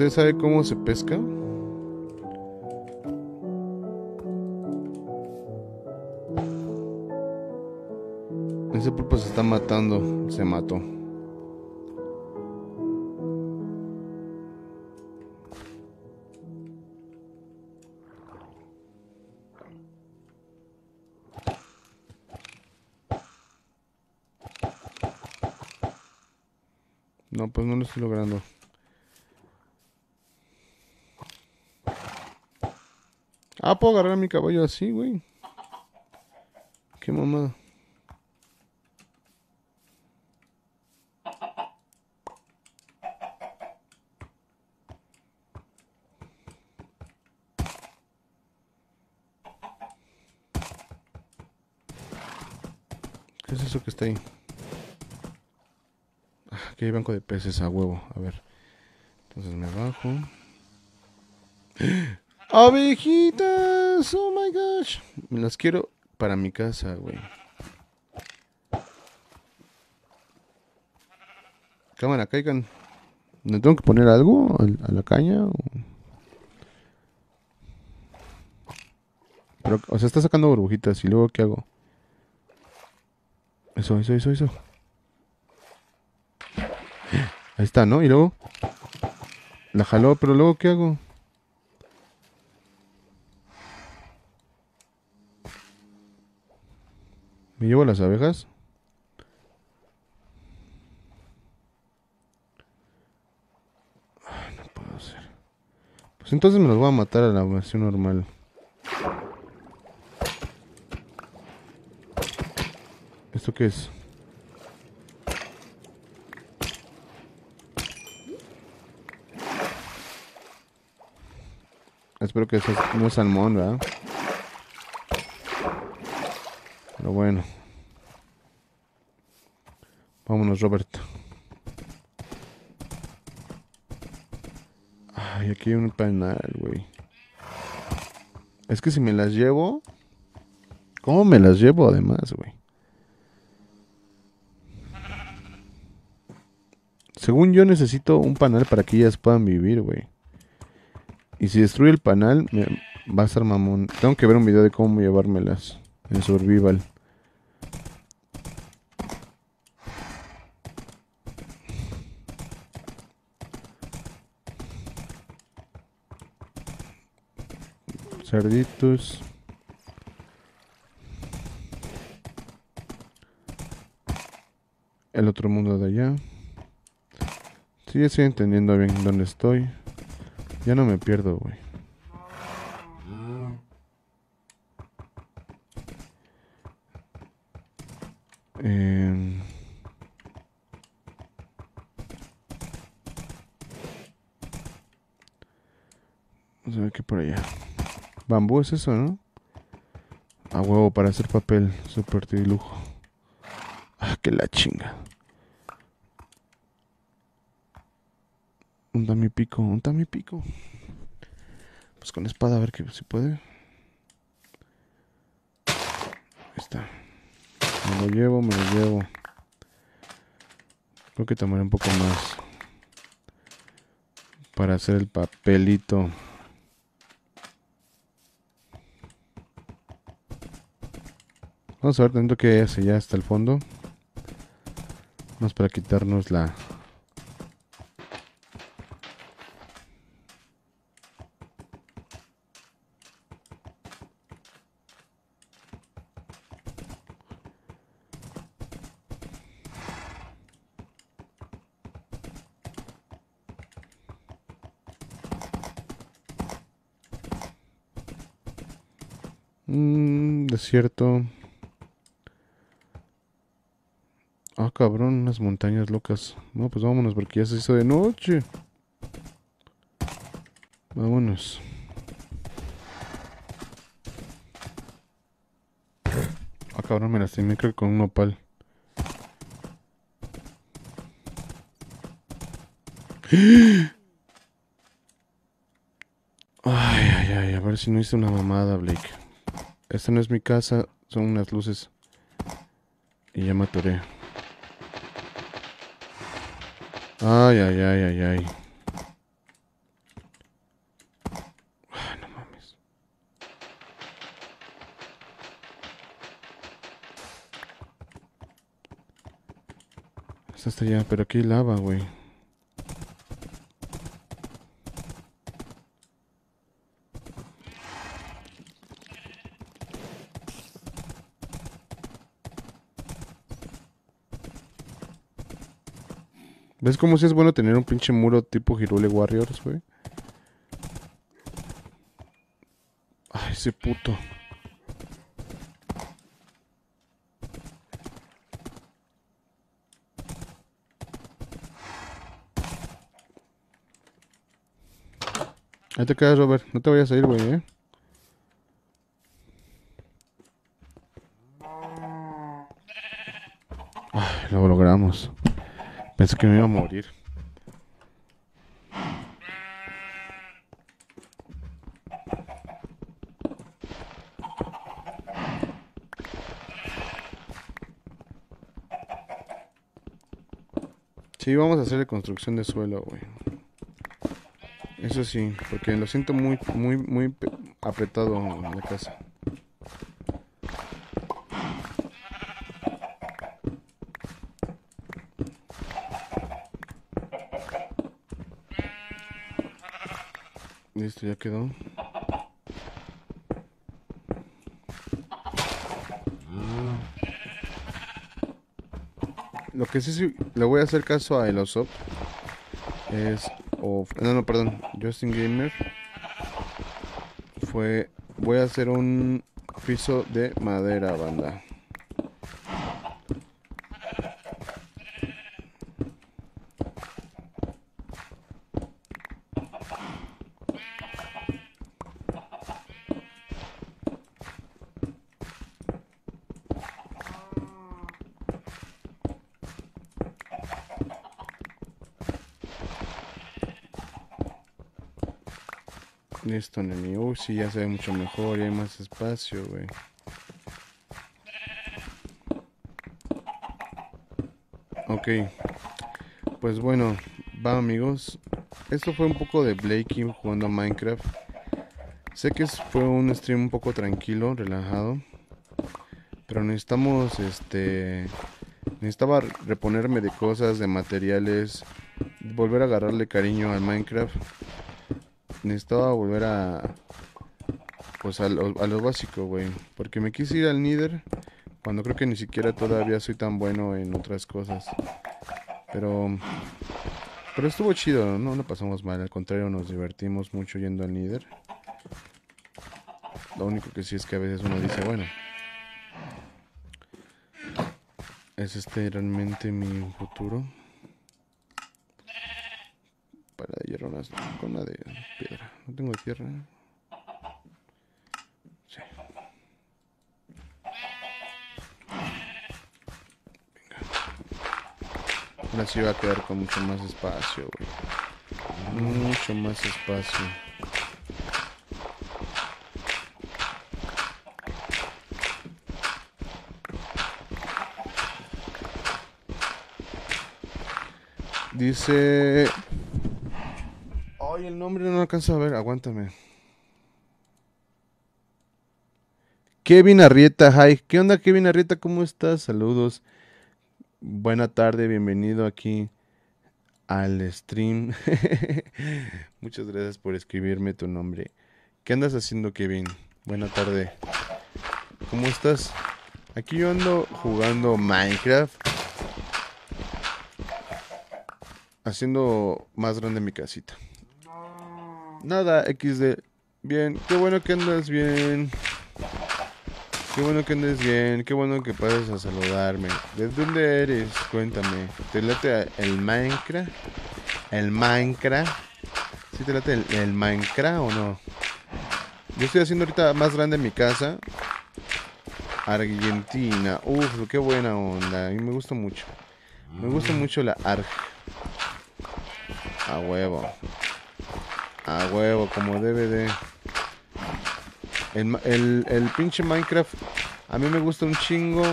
Ustedes sabe cómo se pesca? Puedo agarrar mi caballo así, güey. Qué mamada. ¿Qué es eso que está ahí? Ah, aquí hay banco de peces a huevo. A ver. Entonces me bajo. Abejitas. Oh my gosh. Me las quiero para mi casa, güey. Cámara, caigan. ¿Me tengo que poner algo a la caña? Pero, o sea, está sacando burbujitas y luego ¿qué hago? Eso, eso, eso, eso. Ahí está, ¿no? Y luego... La jaló, pero luego ¿qué hago? ¿Me llevo las abejas? no puedo hacer. Pues entonces me los voy a matar a la versión normal. ¿Esto qué es? Espero que eso no es salmón, ¿verdad? Pero bueno. Vámonos, Roberto. Ay, aquí hay un panal, güey. Es que si me las llevo... ¿Cómo me las llevo además, güey? Según yo necesito un panal para que ellas puedan vivir, güey. Y si destruye el panal, me va a ser mamón. Tengo que ver un video de cómo llevármelas en survival. Cerditos. El otro mundo de allá. Sí, estoy entendiendo bien dónde estoy. Ya no me pierdo, güey. Eh... Vamos a ver qué por allá. Es eso, ¿no? A huevo para hacer papel. Super lujo. Ah, que la chinga. Un mi pico, un mi pico. Pues con espada a ver que si puede. Ahí está. Me lo llevo, me lo llevo. Creo que tomaré un poco más. Para hacer el papelito. Vamos a ver dentro que hace ya hasta el fondo. Vamos para quitarnos la cierto. Ah, cabrón, unas montañas locas. No, pues vámonos porque ya se hizo de noche. Vámonos. Ah, cabrón, me lastimé creo con un nopal. Ay, ay, ay, a ver si no hice una mamada, Blake. Esta no es mi casa, son unas luces. Y ya me atoré. Ay, ay, ay, ay, ay. Ay, no mames. Esta está allá, pero aquí lava, güey. ¿Ves cómo si es bueno tener un pinche muro tipo Hirule Warriors, güey? Ay, ese puto. Ahí te quedas, Robert. No te vayas a ir, güey, eh. Ay, lo logramos. Pensé que me iba a morir. Sí, vamos a hacer construcción de suelo, güey. Eso sí, porque lo siento muy, muy, muy apretado en la casa. Ya quedó. Lo que sí, sí le voy a hacer caso a Elosop es no, no, perdón, Justin Gamer fue voy a hacer un piso de madera, banda. Listo, enemigo. Uy, sí, ya se ve mucho mejor y hay más espacio, güey. Ok. Pues bueno, va amigos. Esto fue un poco de Blakey jugando a Minecraft. Sé que fue un stream un poco tranquilo, relajado. Pero necesitamos, este... Necesitaba reponerme de cosas, de materiales. Volver a agarrarle cariño al Minecraft necesitaba volver a. Pues a lo, a lo básico, güey. Porque me quise ir al Nether. Cuando creo que ni siquiera todavía soy tan bueno en otras cosas. Pero. Pero estuvo chido, no lo pasamos mal. Al contrario, nos divertimos mucho yendo al Nether. Lo único que sí es que a veces uno dice, bueno. ¿Es este realmente mi futuro? De con la de piedra. No tengo tierra. Sí. Venga. Ahora va a quedar con mucho más espacio, güey. Mucho más espacio. Dice El nombre no alcanzo a ver, aguántame. Kevin Arrieta, hi. ¿Qué onda, Kevin Arrieta? ¿Cómo estás? Saludos. Buena tarde, bienvenido aquí al stream. Muchas gracias por escribirme tu nombre. ¿Qué andas haciendo, Kevin? Buena tarde. ¿Cómo estás? Aquí yo ando jugando Minecraft. Haciendo más grande mi casita. Nada, XD. Bien, qué bueno que andas bien. Qué bueno que andes bien, qué bueno que pases a saludarme. ¿De dónde eres? Cuéntame. ¿Te late el Minecraft? ¿El Minecraft? ¿Sí te late el, Minecraft o no? Yo estoy haciendo ahorita más grande mi casa. Argentina. Uf, qué buena onda. A mí me gusta mucho. Me gusta mucho la Arg. A huevo. A huevo, como debe de. El, el, pinche Minecraft a mí me gusta un chingo.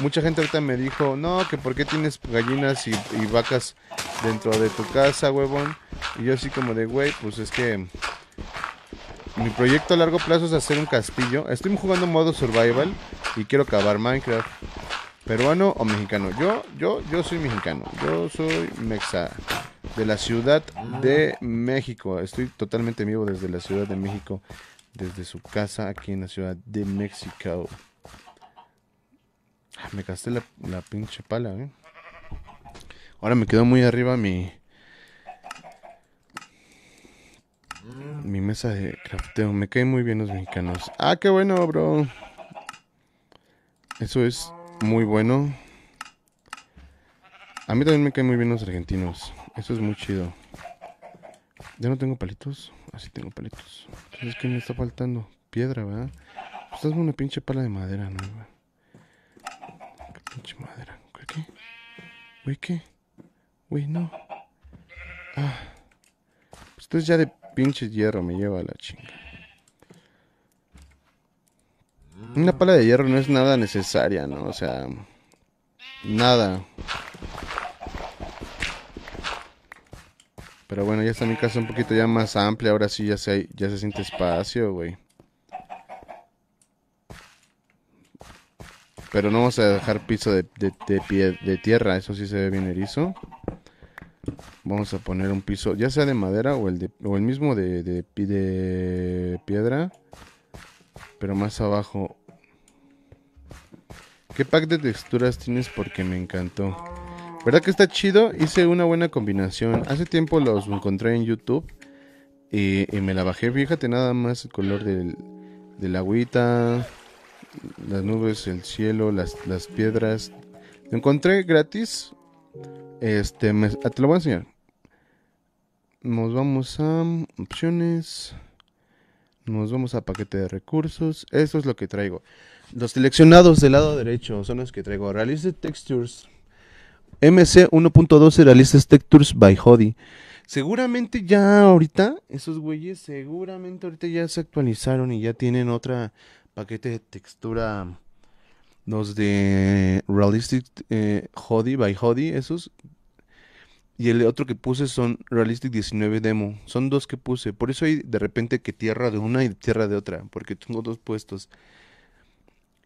Mucha gente ahorita me dijo, no, que por qué tienes gallinas y, vacas dentro de tu casa, huevón. Y yo así como de, güey, pues es que mi proyecto a largo plazo es hacer un castillo. Estoy jugando modo survival y quiero acabar Minecraft. ¿Peruano o mexicano? Yo, yo, yo soy mexicano. Yo soy mexa. De la Ciudad de México. Estoy totalmente vivo desde la Ciudad de México. Desde su casa aquí en la Ciudad de México. Ah, me gasté la, pinche pala, ¿eh? Ahora me quedó muy arriba mi... Mi mesa de crafteo. Me caen muy bien los mexicanos. Ah, qué bueno, bro. Eso es muy bueno. A mí también me caen muy bien los argentinos. Eso es muy chido. Ya no tengo palitos. Así tengo palitos. Es que me está faltando piedra, ¿verdad? Pues es una pinche pala de madera, ¿no? ¿Qué pinche madera? ¿Qué? ¿Güey qué? Güey, no. Ah. Pues entonces ya de pinche hierro me lleva la chinga. Una pala de hierro no es nada necesaria, ¿no? O sea, nada. Pero bueno, ya está mi casa un poquito ya más amplia. Ahora sí ya se, ya se siente espacio, güey. Pero no vamos a dejar piso de, pie, de tierra. Eso sí se ve bien erizo. Vamos a poner un piso, ya sea de madera o el, de, o el mismo de, de, de piedra. Pero más abajo. ¿Qué pack de texturas tienes? Porque me encantó. ¿Verdad que está chido? Hice una buena combinación. Hace tiempo los encontré en YouTube. Y, me la bajé. Fíjate nada más el color del, del agüita. Las nubes, el cielo, las, las piedras. Lo encontré gratis. Este, ah, te lo voy a enseñar. Nos vamos a opciones. Nos vamos a paquete de recursos. Esto es lo que traigo. Los seleccionados del lado derecho son los que traigo. Realistic Textures MC 1.12 Realistic Textures by Hody. Seguramente ya ahorita, esos güeyes, seguramente ahorita ya se actualizaron y ya tienen otra paquete de textura. Los de Realistic eh, by Hody, esos. Y el otro que puse son Realistic 19 Demo. Son dos que puse. Por eso hay de repente que tierra de una y tierra de otra. Porque tengo dos puestos.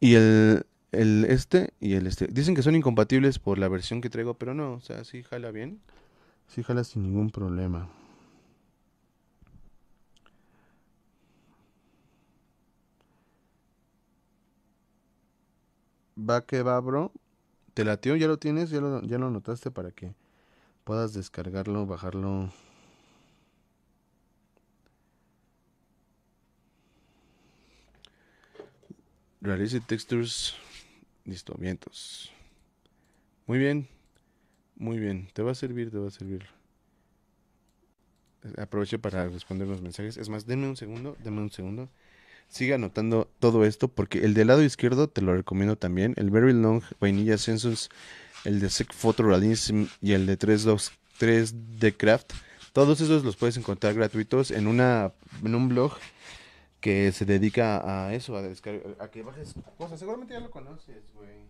Y el, el este y el este. Dicen que son incompatibles por la versión que traigo, pero no, o sea, sí jala bien. Sí jala sin ningún problema. Va que va, bro. ¿Te latió? ¿Ya lo tienes? ¿Ya lo, ya lo notaste para que puedas descargarlo, bajarlo? Realize textures Listo, vientos. Muy bien, muy bien. Te va a servir, te va a servir. Aproveche para responder los mensajes. Es más, denme un segundo, denme un segundo. Sigue anotando todo esto porque el del lado izquierdo te lo recomiendo también. El Very Long Vainilla Census, el de Sec Photorealism y el de 323 d Craft. Todos esos los puedes encontrar gratuitos en, una, en un blog que se dedica a eso, a descargar, a que bajes cosas. Seguramente ya lo conoces, güey.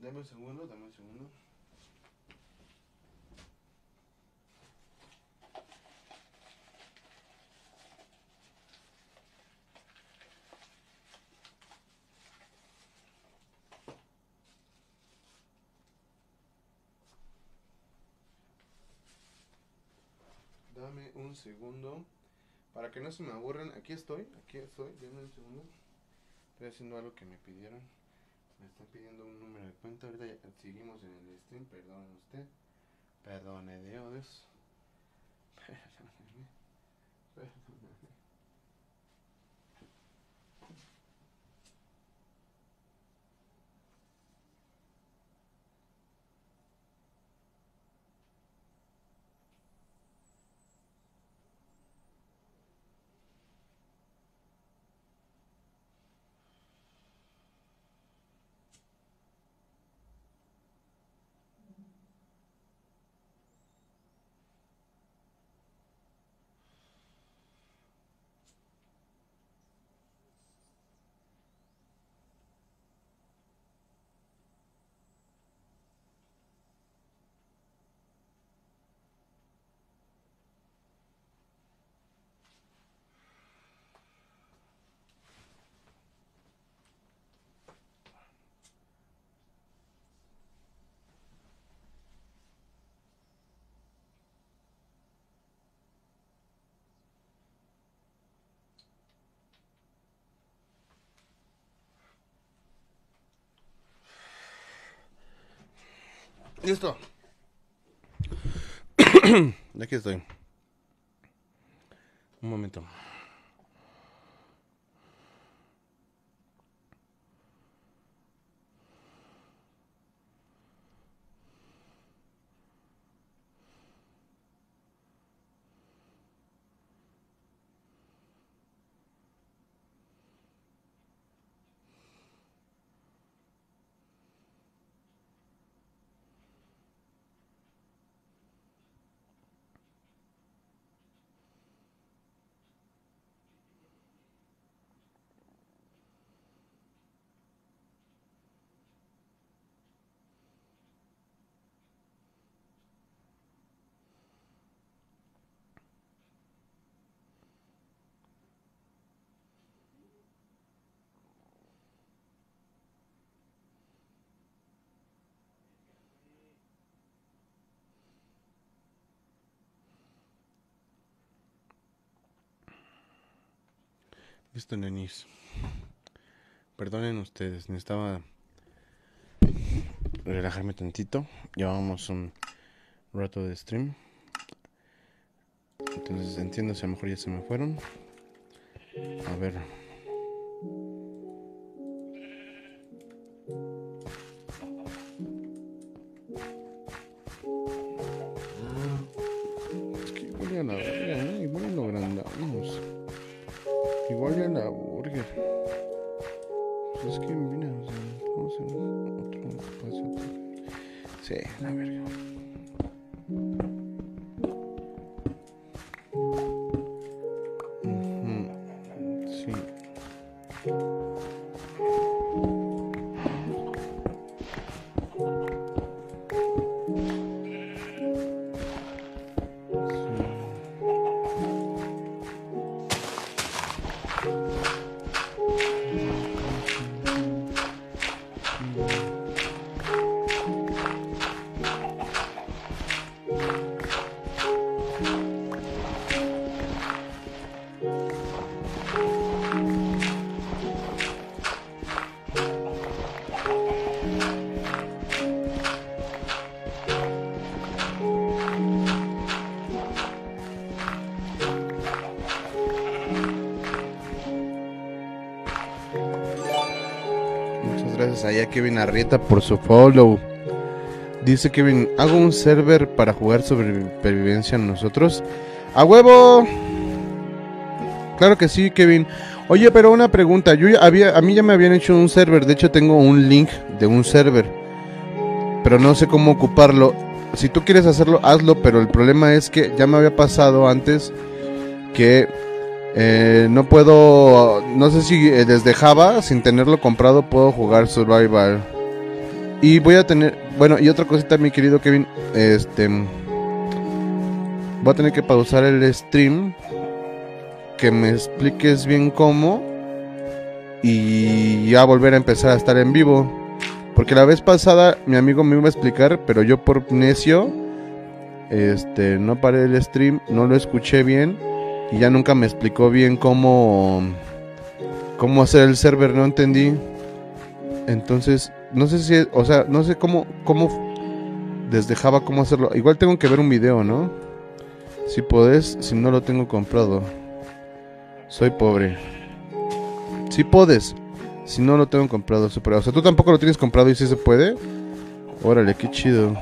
Dame un segundo, dame un segundo. Dame un segundo. Para que no se me aburran. Aquí estoy, aquí estoy. Dame un segundo. Estoy haciendo algo que me pidieron. Me están pidiendo un número de cuenta. Ahorita ya seguimos en el stream. Perdone usted. Perdone Dios. Perdóneme. Perdóneme. Listo. Aquí estoy. Un momento. Listo, nenis. Perdonen ustedes, necesitaba relajarme tantito. Llevamos un rato de stream. Entonces entiendo si a lo mejor ya se me fueron. A ver. Arrieta por su follow. Dice Kevin, hago un server para jugar supervivencia nosotros. ¡A huevo! Claro que sí, Kevin. Oye, pero una pregunta. Yo había, a mí ya me habían hecho un server. De hecho, tengo un link de un server. Pero no sé cómo ocuparlo. Si tú quieres hacerlo, hazlo. Pero el problema es que ya me había pasado antes que eh, no puedo. No sé si eh, desde Java, sin tenerlo comprado, puedo jugar Survival. Y voy a tener. Bueno, y otra cosita, mi querido Kevin. Este. Voy a tener que pausar el stream. Que me expliques bien cómo. Y ya volver a empezar a estar en vivo. Porque la vez pasada mi amigo me iba a explicar, pero yo por necio. Este, no paré el stream, no lo escuché bien. Y ya nunca me explicó bien cómo. Cómo hacer el server, no entendí. Entonces, no sé si, o sea, no sé cómo, cómo desde Java cómo hacerlo. Igual tengo que ver un video, ¿no? Si podés, si no lo tengo comprado. Soy pobre. Si puedes, si no lo tengo comprado, super. O sea, tú tampoco lo tienes comprado y si se puede. Órale, qué chido.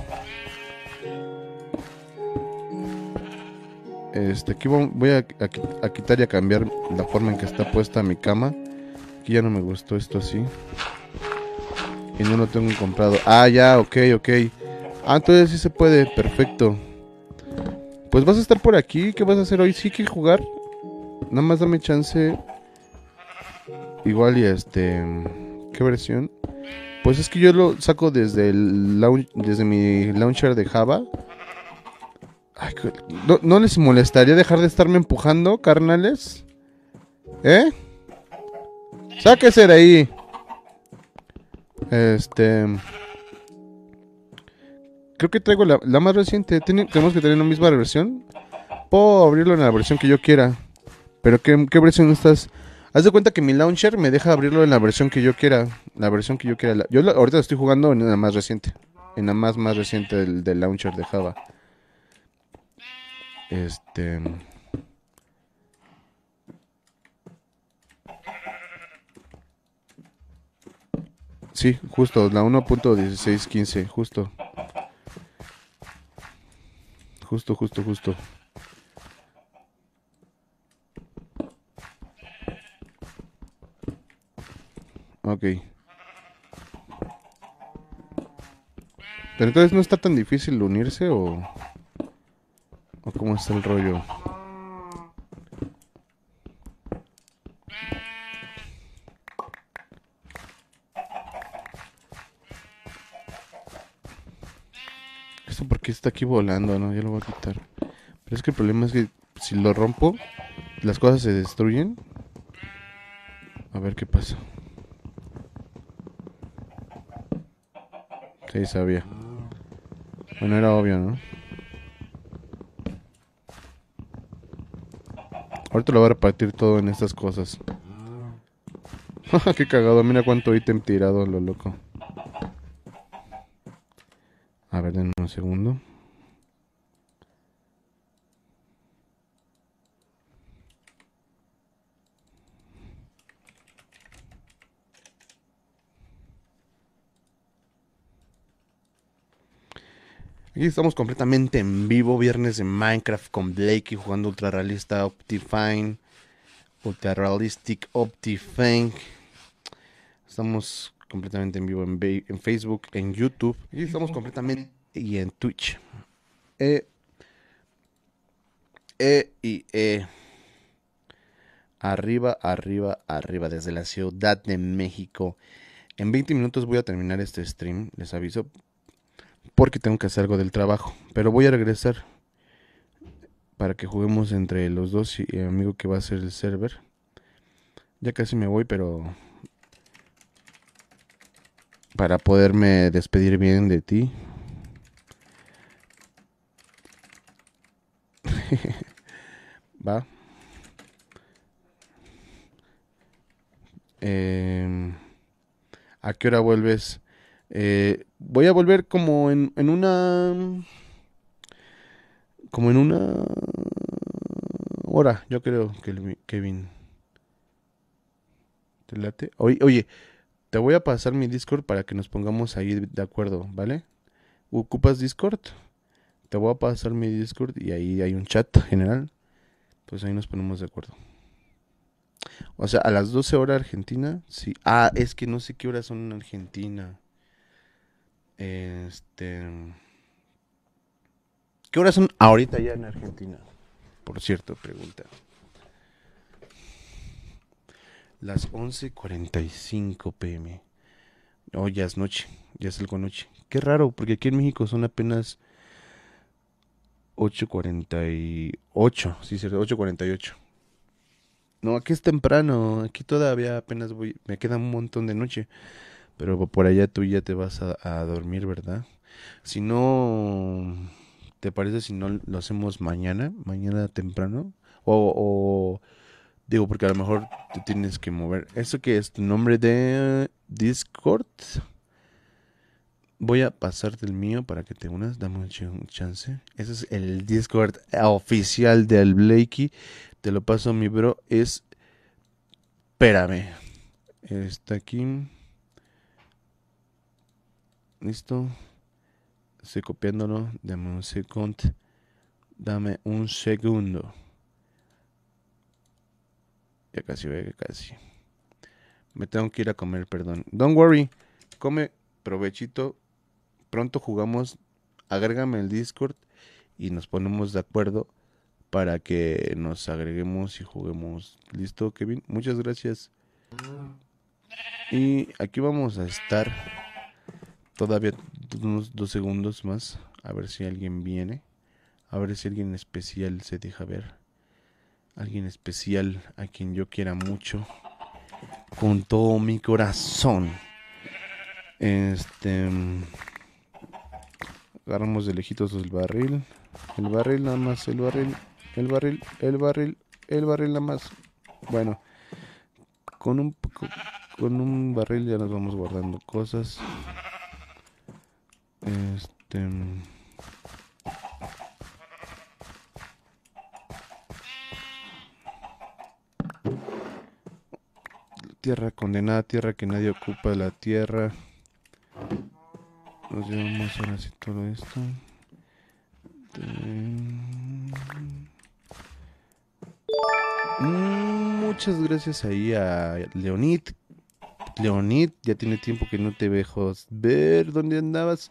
Este, aquí voy a, a- a quitar y a cambiar la forma en que está puesta mi cama. Aquí ya no me gustó esto así. Y no lo tengo comprado. Ah, ya, ok, ok. Ah, entonces sí se puede, perfecto. Pues vas a estar por aquí. ¿Qué vas a hacer hoy? ¿Sí que jugar? Nada más dame chance. Igual y este... ¿Qué versión? Pues es que yo lo saco desde el laun- desde mi launcher de Java. ¿No, ¿No les molestaría dejar de estarme empujando, carnales? ¿Eh? Sáquese de ahí. Este. Creo que traigo la, más reciente. Tenemos que tener la misma versión. Puedo abrirlo en la versión que yo quiera. Pero ¿qué, versión estás? Haz de cuenta que mi launcher me deja abrirlo en la versión que yo quiera. La versión que yo quiera. Yo la- ahorita estoy jugando en la más reciente. en la más más reciente del launcher de Java. Este. Sí, justo, la 1.1615, justo. Justo, justo, justo. Ok. Pero entonces no está tan difícil unirse o... ¿O cómo está el rollo? Esto porque está aquí volando, ¿no? Ya lo voy a quitar. Pero es que el problema es que si lo rompo, las cosas se destruyen. A ver qué pasa. Sí, sabía. Bueno, era obvio, ¿no? Ahorita lo voy a repartir todo en estas cosas. Qué cagado, mira cuánto ítem tirado, lo loco. A ver, denme un segundo. Aquí estamos completamente en vivo, viernes de Minecraft con Blakey jugando ultra realista Optifine, ultra realistic Optifine. Estamos completamente en vivo en, en Facebook, en YouTube y estamos completamente y en Twitch. E, e y E. Arriba, arriba, arriba, desde la Ciudad de México. En 20 minutos voy a terminar este stream, les aviso, porque tengo que hacer algo del trabajo. Pero voy a regresar para que juguemos entre los dos y el amigo que va a ser el server. Ya casi me voy, pero para poderme despedir bien de ti. Va. Em, ¿A qué hora vuelves? Eh, voy a volver como en, en una... Como en una hora, yo creo, que Kevin. ¿Te late? Oye, oye, te voy a pasar mi Discord para que nos pongamos ahí de acuerdo, ¿vale? ¿Ocupas Discord? Te voy a pasar mi Discord y ahí hay un chat general. Pues ahí nos ponemos de acuerdo. O sea, a las 12 horas Argentina, sí. Ah, es que no sé qué horas son en Argentina. Este. ¿Qué horas son ahorita ya en Argentina? Por cierto, pregunta. Las 11:45 pm. Oh, ya es noche. Ya es algo noche. Qué raro, porque aquí en México son apenas 8:48. Sí, cierto, 8:48. No, aquí es temprano. Aquí todavía apenas voy. Me queda un montón de noche. Pero por allá tú ya te vas a, dormir, ¿verdad? Si no, ¿te parece si no lo hacemos mañana? Mañana temprano. O, o digo, porque a lo mejor te tienes que mover. ¿Eso qué es? ¿Tu nombre de Discord? Voy a pasarte el mío para que te unas. Dame un chance. Ese es el Discord oficial del Blakey. Te lo paso, mi bro. Es. Espérame. Está aquí. Listo. Estoy copiándolo. Dame un segundo. Dame un segundo. Ya casi, ya casi. Me tengo que ir a comer, perdón. Don't worry. Come provechito. Pronto jugamos. Agrégame el Discord y nos ponemos de acuerdo para que nos agreguemos y juguemos. ¿Listo, Kevin? Muchas gracias. Y aquí vamos a estar todavía unos dos segundos más. A ver si alguien viene. A ver si alguien especial se deja ver. Alguien especial a quien yo quiera mucho. Con todo mi corazón. Este. Agarramos de lejitos el barril. El barril nada más. El barril. El barril. El barril. El barril nada más. Bueno. Con un, con un barril ya nos vamos guardando cosas. Este. Tierra condenada, tierra que nadie ocupa, la tierra. Nos llevamos ahora sí todo esto. Muchas gracias ahí a Leonid. Leonid, ya tiene tiempo que no te dejo ver dónde andabas.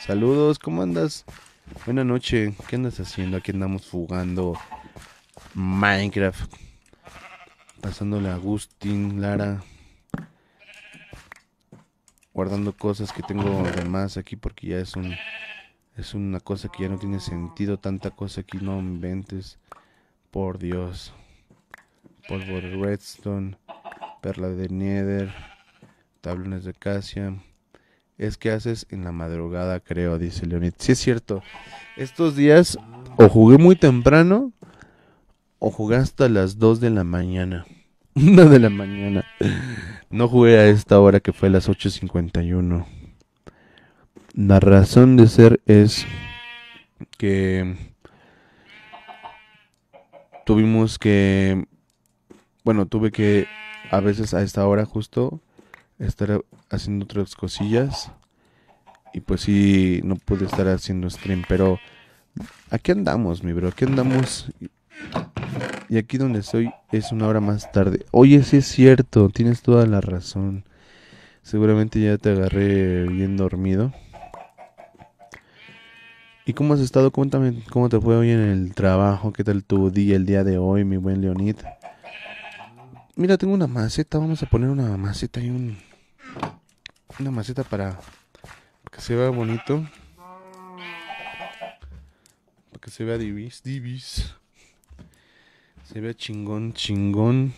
Saludos, ¿cómo andas? Buenas noches, ¿qué andas haciendo? Aquí andamos jugando Minecraft. Pasándole a Agustín, Lara. Guardando cosas que tengo de más aquí porque ya es un es una cosa que ya no tiene sentido, tanta cosa aquí no inventes. Por Dios. Polvo de redstone, perla de nether, tablones de casia. Es que haces en la madrugada, creo, dice Leonid. Sí es cierto. Estos días o jugué muy temprano o jugué hasta las 2 de la mañana. Una de la mañana. No jugué a esta hora que fue a las 8.51. La razón de ser es que tuvimos que, bueno, tuve que a veces a esta hora justo estar haciendo otras cosillas y pues sí, no pude estar haciendo stream, pero aquí andamos, mi bro, aquí andamos y aquí donde estoy es una hora más tarde. Oye, sí es cierto, tienes toda la razón. Seguramente ya te agarré bien dormido. ¿Y cómo has estado? Cuéntame cómo te fue hoy en el trabajo, qué tal tu día el día de hoy, mi buen Leonid. Mira, tengo una maceta, vamos a poner una maceta y un... Una maceta para, que se vea bonito. Para que se vea divis, divis. Se vea chingón, chingón.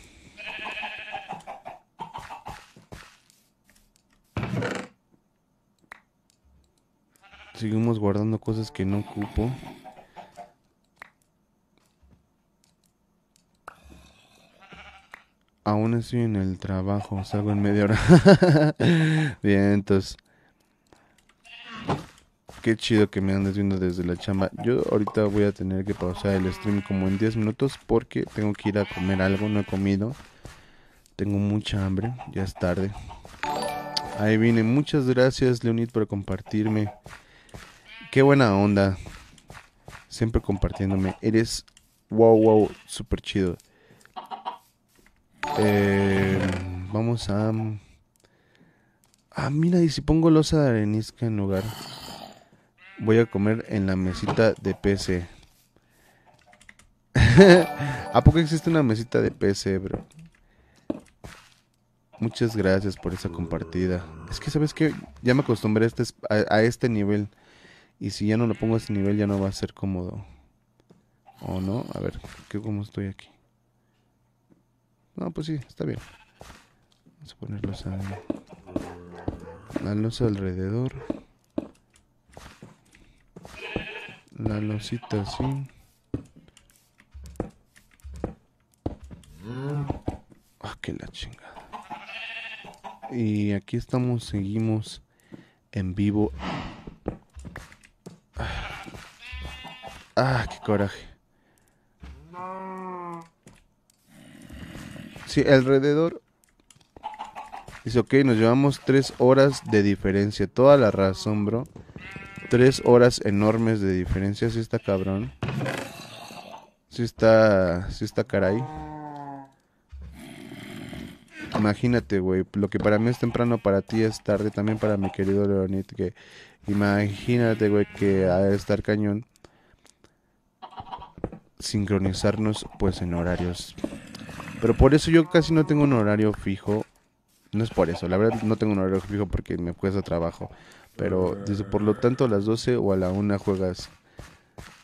Seguimos guardando cosas que no ocupo. Aún estoy en el trabajo, salgo en media hora. Bien, entonces. Qué chido que me andes viendo desde la chamba. Yo ahorita voy a tener que pausar el stream como en 10 minutos porque tengo que ir a comer algo, no he comido. Tengo mucha hambre, ya es tarde. Ahí viene, muchas gracias Leonid por compartirme. Qué buena onda. Siempre compartiéndome. Eres wow, wow, super chido. Eh, vamos a... Ah, mira, y si pongo losa de arenisca en lugar voy a comer en la mesita de PC. ¿A poco existe una mesita de PC, bro? Muchas gracias por esa compartida. Es que, ¿sabes que Ya me acostumbré a este, a, este nivel. Y si ya no lo pongo a este nivel, ya no va a ser cómodo. ¿O no? A ver, ¿qué, ¿cómo estoy aquí? No, pues sí, está bien. Vamos a ponerlos a... La luz alrededor. la losita así. Ah, que la chingada. Y aquí estamos, seguimos en vivo. Ah, qué coraje. Sí, alrededor. Dice, ok, nos llevamos tres horas de diferencia. Toda la razón, bro. Tres horas enormes de diferencia, sí está cabrón. Sí está, sí está caray. Imagínate, güey, lo que para mí es temprano, para ti es tarde, también para mi querido Leonid, que imagínate, güey, que ha de estar cañón sincronizarnos pues en horarios. Pero por eso yo casi no tengo un horario fijo. No es por eso, la verdad no tengo un horario fijo porque me cuesta trabajo. Pero dice, por lo tanto, a las 12 o a la 1 juegas.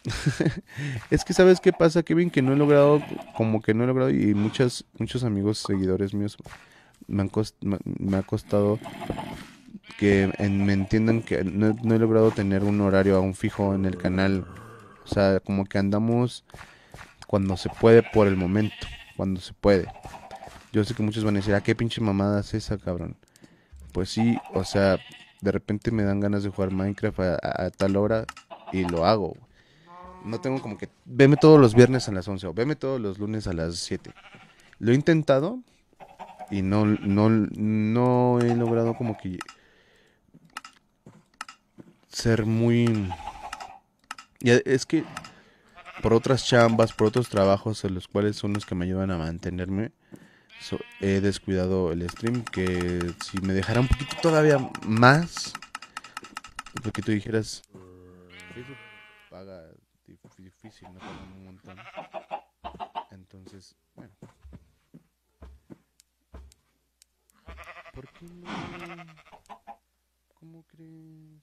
es que sabes qué pasa, Kevin, que no he logrado, como que no he logrado, y muchas, muchos amigos, seguidores míos, me, han me ha costado que me entiendan que no, no, he logrado tener un horario aún fijo en el canal. O sea, como que andamos cuando se puede por el momento, cuando se puede. Yo sé que muchos van a decir, ¿a ah, qué pinche mamada es esa, cabrón? Pues sí, o sea, de repente me dan ganas de jugar Minecraft a, tal hora y lo hago. No tengo como que, veme todos los viernes a las 11 o veme todos los lunes a las 7. Lo he intentado y no, no, no he logrado como que ser muy... Es que por otras chambas, por otros trabajos, en los cuales son los que me ayudan a mantenerme, so- he descuidado el stream. Que si me dejara un poquito todavía más, porque tú dijeras, Facebook paga dif- difícil, no paga un montón. Entonces, bueno. ¿Por qué no? ¿Cómo crees?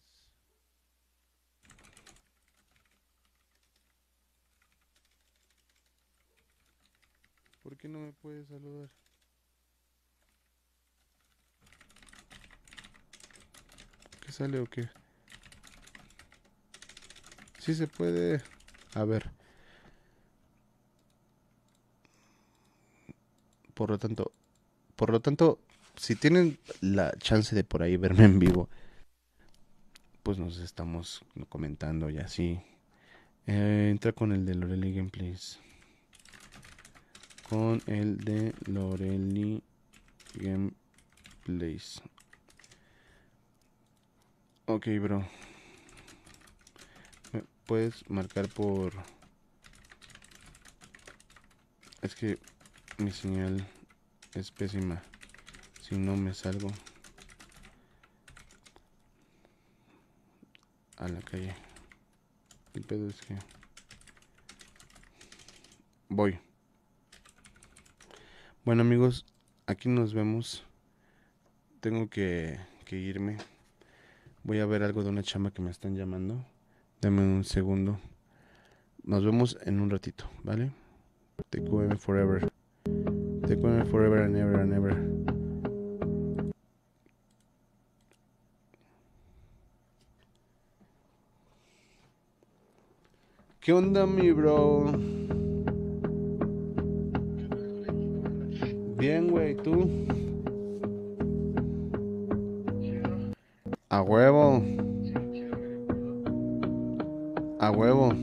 ¿Por qué no me puedes saludar? ¿Qué sale o qué? Sí se puede. A ver. Por lo tanto, por lo tanto, si tienen la chance de por ahí verme en vivo, pues nos estamos comentando y así. Eh, entra con el de Lorelli Gameplays. Con el de Lorelli Gameplays. Ok, bro. ¿Me puedes marcar por... Es que mi señal es pésima. Si no me salgo a la calle. El pedo es que... Voy. Bueno amigos, aquí nos vemos. Tengo que, irme. Voy a ver algo de una chamba que me están llamando. Dame un segundo. Nos vemos en un ratito, ¿vale? TQM Forever. TQM Forever and ever and ever. ¿Qué onda, mi bro? Bien, güey, ¿tú? A huevo. A huevo.